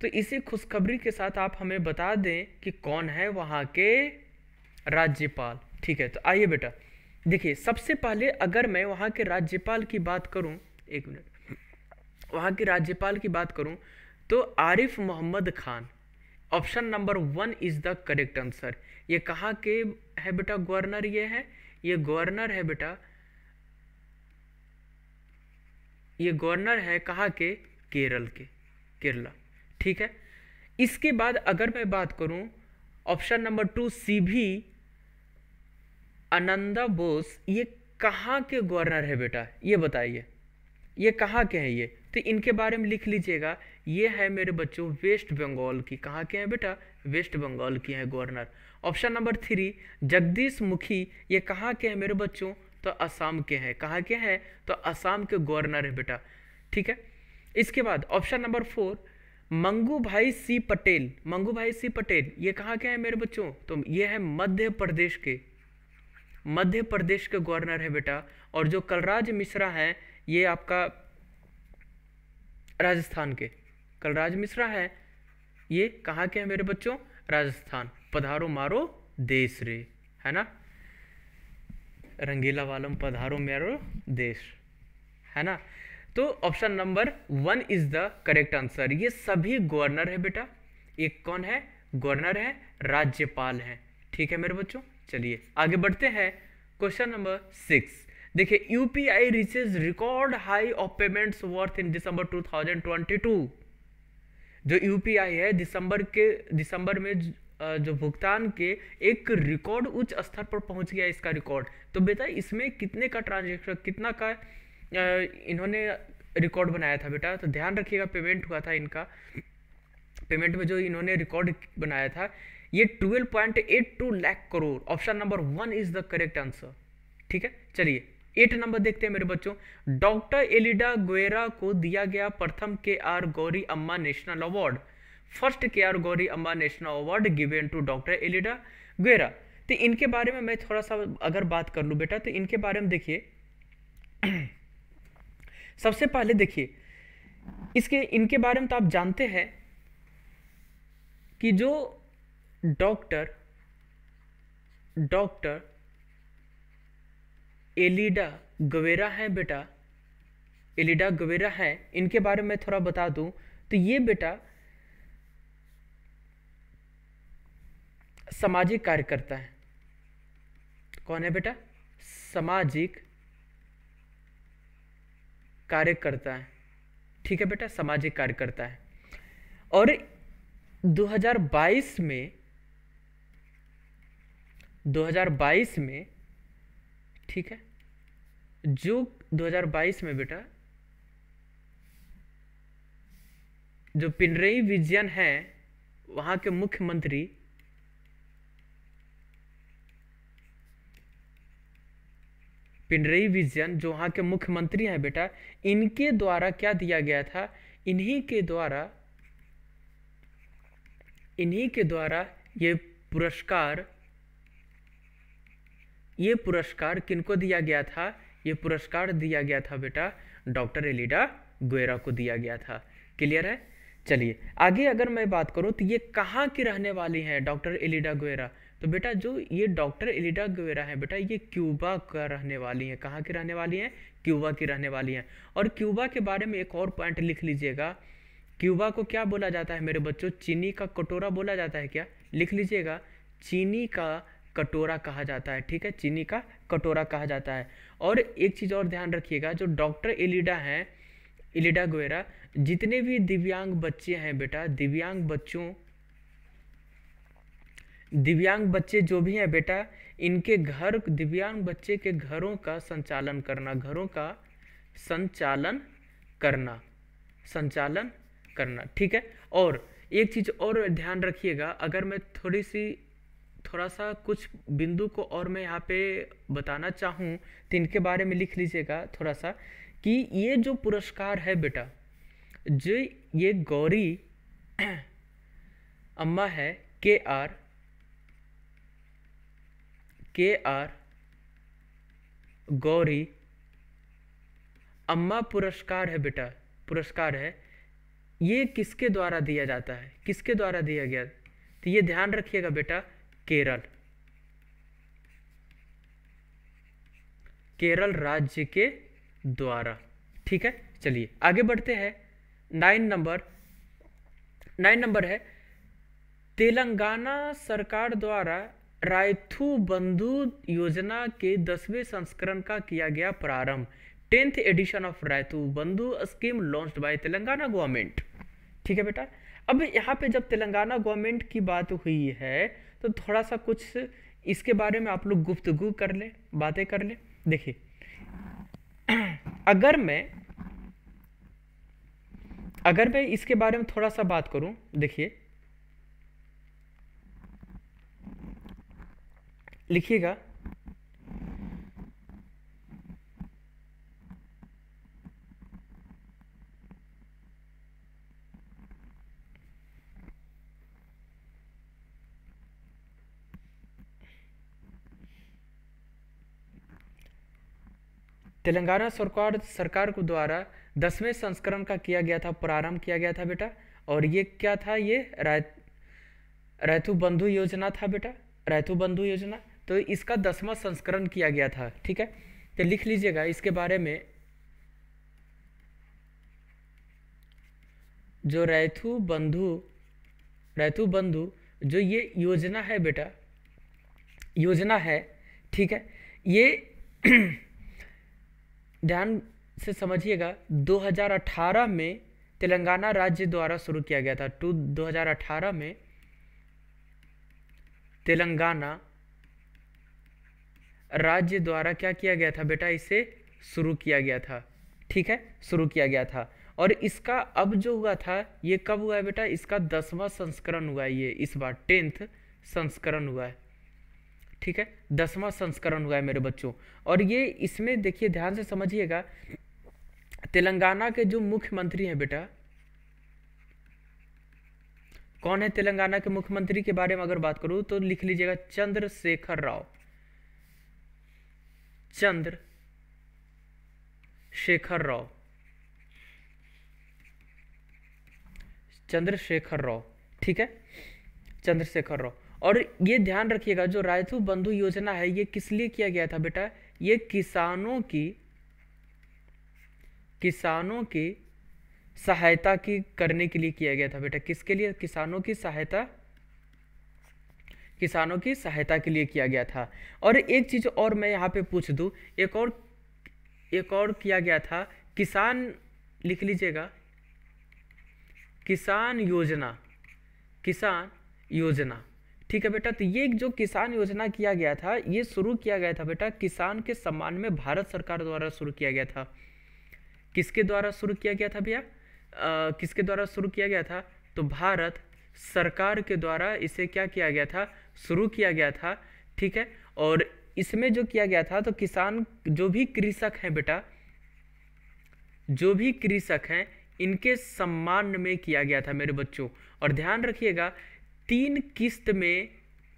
तो इसी खुशखबरी के साथ आप हमें बता दें कि कौन है वहाँ के राज्यपाल। ठीक है तो आइए बेटा। देखिए, सबसे पहले अगर मैं वहाँ के राज्यपाल की बात करूँ, एक मिनट। वहाँ के राज्यपाल की बात करूँ तो Arif Mohammad Khan. Option number one is the correct answer. ये कहाँ के है बेटा? गवर्नर ये है। ये गवर्नर है बेटा। ये गवर्नर है कहाँ के? केरल के, केरला। ठीक है? इसके बाद अगर मैं बात करूँ, ऑप्शन नंबर टू सी भी आनंदा बोस, ये कहाँ के गवर्नर है बेटा? ये बताइए। ये कहाँ के हैं ये? तो इनके बारे में लिख लीजिएगा। ये है मेरे बच्चों वेस्ट बंगाल की। कहाँ के हैं बेटा? वेस्ट बंगाल की हैं governor. Option number three, Jagdish Mukhi, ये कहाँ के हैं मेरे बच्चों? तो असम के हैं। कहाँ के हैं? तो असम के गवर्नर है बेटा। ठीक है? इसके बाद ऑप्शन नंबर फोर मंगू भाई सी पटेल। मंगू भाई सी पटेल, ये कहाँ के हैं मेरे बच्चों? तो ये है मध्य प्रदेश के। मध्य प्रदेश के गवर्नर है बेटा। और जो कलराज मिश्रा हैं, ये आपका राजस्थान के। कलराज मिश्रा है, ये कहाँ के हैं मेरे बच्चों? राजस्थान। पधारो मारो देश रे, है ना? रंगीला वालम पधारो मेरो देश, है ना? तो option number one is the correct answer ये सभी गवर्नर है बेटा। एक कौन है? गवर्नर है, राज्यपाल है। ठीक है मेरे बच्चों? चलिए, आगे बढ़ते हैं। क्वेश्चन नंबर सिक्स देखिए UPI reaches record high of payments worth in December 2022 जो यूपीआई है, दिसंबर के, दिसंबर में जो भुगतान के एक रिकॉर्ड उच्च स्तर पर पहुँच गया इसका रिकॉर्ड तो बेटा, इसमें कितने का ट्रांजेक्शन कितना का इन्होंने रिकॉर्ड बनाया था बेटा? तो ध्यान रखिएगा पेमेंट हुआ था इनका। पेमेंट में जो इन्होंने रिकॉर्ड बनाया था, ये 12.82 lakh crore option number one is the correct answer ठीक है? चलिए एट नंबर देखते हैं मेरे बच्चों। डॉक्टर एलिडा गोयरा को दिया गया प्रथम K R Gowri Amma national award first K R Gowri Amma national award given to doctor Aleida गोयरा तो इनके बारे में मैं थोड़ा सा अगर बात कर लूँ बेटा तो इनके बारे में देखिए। सबसे पहले देखिए, इसके, इनके बारे में तो आप जानते हैं कि जो डॉक्टर डॉक्टर एलिडा गवेरा है बेटा, एलिडा गवेरा है, इनके बारे में थोड़ा बता दूँ। तो ये बेटा सामाजिक कार्यकर्ता है। कौन है बेटा? सामाजिक कार्यकर्ता है। ठीक है बेटा, सामाजिक कार्यकर्ता है। और 2022 में 2022 में, ठीक है, जो 2022 में बेटा, जो पिनरई विजयन है, वहाँ के मुख्यमंत्री पिनरई विजयन, जो वहाँ के मुख्यमंत्री हैं बेटा, इनके द्वारा क्या दिया गया था? इन्हीं के द्वारा, इन्हीं के द्वारा ये पुरस्कार ये पुरस्कार किनको दिया गया था? ये पुरस्कार दिया गया था बेटा, डॉक्टर एलिडा गोयरा को दिया गया था। क्लियर है? चलिए, आगे अगर मैं बात करूँ तो ये कहाँ की रहने वाली हैं डॉक्टर एलिडा गोयरा तो बेटा जो ये डॉक्टर एलिडा गोवेरा है, बेटा ये क्यूबा का रहने वाली है। कहाँ की रहने वाली है? क्यूबा की रहने वाली है। और क्यूबा के बारे में एक और पॉइंट लिख लीजिएगा। क्यूबा को क्या बोला जाता है मेरे बच्चों? चीनी का कटोरा बोला जाता है क्या? लिख लीजिएगा। चीनी का कटोरा कहा जाता है, ठीक है? चीनी का कटोरा कहा जाता है। और एक चीज़ और ध्यान रखिएगा, जो डॉक्टर एलिडा हैं इलिडा गोयरा जितने भी दिव्यांग बच्चे हैं बेटा, दिव्यांग बच्चों दिव्यांग बच्चे जो भी हैं बेटा, इनके घर, दिव्यांग बच्चे के घरों का संचालन करना, घरों का संचालन करना संचालन करना, ठीक है? और एक चीज़ और ध्यान रखिएगा, अगर मैं थोड़ी सी थोड़ा सा कुछ बिंदु को और मैं यहाँ पे बताना चाहूँ तो इनके बारे में लिख लीजिएगा थोड़ा सा कि ये जो पुरस्कार है बेटा, जो ये गौरी अम्मा है, के आर के आर गौरी अम्मा पुरस्कार है बेटा, पुरस्कार है। ये किसके द्वारा दिया जाता है? किसके द्वारा दिया गया? तो ये ध्यान रखिएगा बेटा, केरल। केरल राज्य के द्वारा। ठीक है? चलिए, आगे बढ़ते हैं। नाइन नंबर नाइन नंबर है, तेलंगाना सरकार द्वारा रायथू बंधु योजना के दसवें संस्करण का किया गया प्रारंभ। Tenth edition of Rythu Bandhu scheme launch by Telangana government. ठीक है बेटा? अब यहाँ पे जब तेलंगाना गवर्नमेंट की बात हुई है तो थोड़ा सा कुछ इसके बारे में आप लोग गुफ्तगु कर ले, बातें कर ले। देखिए, अगर मैं अगर मैं इसके बारे में थोड़ा सा बात करूँ, देखिए लिखिएगा। तेलंगाना सरकार सरकार को द्वारा दसवें संस्करण का किया गया था, प्रारंभ किया गया था बेटा। और ये क्या था ये? राय बंधु योजना था बेटा रैथु बंधु योजना। तो इसका दसवां संस्करण किया गया था, ठीक है? तो लिख लीजिएगा इसके बारे में। जो रैथु बंधु रैथु बंधु, जो ये योजना है बेटा, योजना है, ठीक है? ये ध्यान से समझिएगा 2018 में तेलंगाना राज्य द्वारा शुरू किया गया था। टू 2018 में तेलंगाना राज्य द्वारा क्या किया गया था बेटा? इसे शुरू किया गया था। ठीक है? शुरू किया गया था। और इसका अब जो हुआ था, ये कब हुआ है बेटा? इसका दसवां संस्करण हुआ है ये, इस बार टेंथ संस्करण हुआ है। ठीक है? दसवां संस्करण हुआ है मेरे बच्चों। और ये इसमें देखिए, ध्यान से समझिएगा, तेलंगाना के जो मुख्यमंत्री हैं बेटा, कौन है तेलंगाना के मुख्यमंत्री के बारे में अगर बात करूँ तो लिख लीजिएगा चंद्रशेखर राव। चंद्र शेखर राव चंद्रशेखर राव ठीक है? चंद्रशेखर राव और ये ध्यान रखिएगा, जो रायथू बंधु योजना है, ये किस लिए किया गया था बेटा? ये किसानों की किसानों की सहायता की करने के लिए किया गया था बेटा। किसके लिए? किसानों की सहायता किसानों की सहायता के लिए किया गया था। और एक चीज़ और मैं यहाँ पे पूछ दूँ, एक और एक और किया गया था, किसान, लिख लीजिएगा, किसान योजना किसान योजना। ठीक है बेटा तो ये जो किसान योजना किया गया था, ये शुरू किया गया था बेटा किसान के सम्मान में भारत सरकार द्वारा शुरू किया गया था। किसके द्वारा शुरू किया गया था भैया? किसके द्वारा शुरू किया गया था? तो भारत सरकार के द्वारा इसे क्या किया गया था? शुरू किया गया था, ठीक है? और इसमें जो किया गया था तो किसान जो भी कृषक हैं बेटा, जो भी कृषक हैं, इनके सम्मान में किया गया था मेरे बच्चों। और ध्यान रखिएगा, तीन किस्त में,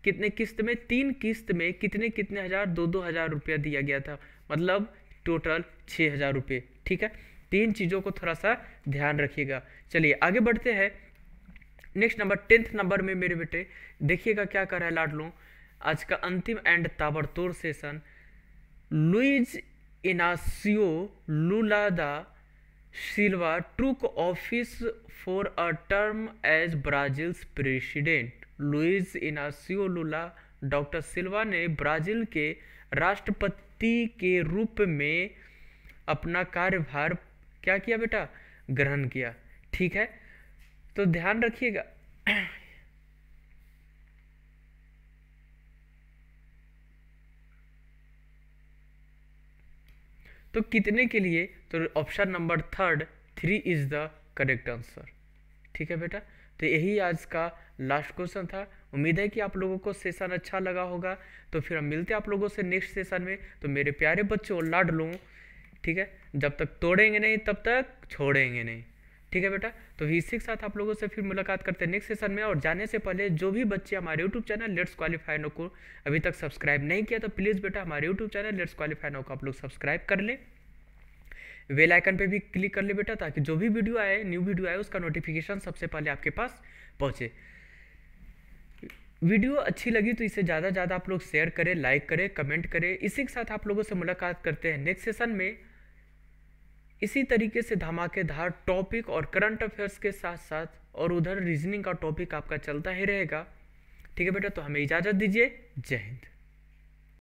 कितने किस्त में, तीन किस्त में कितने कितने हज़ार, दो दो हज़ार रुपया दिया गया था। मतलब टोटल छः हज़ार रुपये, ठीक है? तीन चीज़ों को थोड़ा सा ध्यान रखिएगा। चलिए, आगे बढ़ते हैं। नेक्स्ट नंबर टेंथ नंबर में मेरे बेटे, देखिएगा क्या कर रहा है लाडलू। आज का अंतिम एंड ताबड़तोड़ session Luiz Inacio Lula da Silva took office for a term as Brazil's president. Luiz Inacio Lula doctor Silva ने ब्राज़ील के राष्ट्रपति के रूप में अपना कार्यभार क्या किया बेटा? ग्रहण किया। ठीक है? तो ध्यान रखिएगा। तो कितने के लिए? तो option number third three is the correct answer ठीक है बेटा? तो यही आज का लास्ट क्वेश्चन था। उम्मीद है कि आप लोगों को सेशन अच्छा लगा होगा। तो फिर हम मिलते हैं आप लोगों से नेक्स्ट सेशन में। तो मेरे प्यारे बच्चों लाड लूँ ठीक है? जब तक तोड़ेंगे नहीं, तब तक छोड़ेंगे नहीं। ठीक है बेटा? तो इसी के साथ आप लोगों से फिर मुलाकात करते हैं नेक्स्ट सेशन में और जाने से पहले जो भी बच्चे हमारे YouTube channel let's qualify now को अभी तक सब्सक्राइब नहीं किया तो प्लीज़ बेटा हमारे YouTube channel let's qualify now को आप लोग सब्सक्राइब कर लें। वेल आइकन पे भी क्लिक कर ले बेटा, ताकि जो भी वीडियो आए न्यू वीडियो आए, उसका नोटिफिकेशन सबसे पहले आपके पास पहुँचे। वीडियो अच्छी लगी तो इसे ज़्यादा ज़्यादा आप लोग शेयर करें लाइक करें कमेंट करें। इसी के साथ आप लोगों से मुलाकात करते हैं नेक्स्ट सेशन में। इसी तरीके से धमाकेदार टॉपिक और करंट अफेयर्स के साथ साथ और उधर रीजनिंग का टॉपिक आपका चलता ही रहेगा। ठीक है बेटा तो हमें इजाज़त दीजिए। जय हिंद।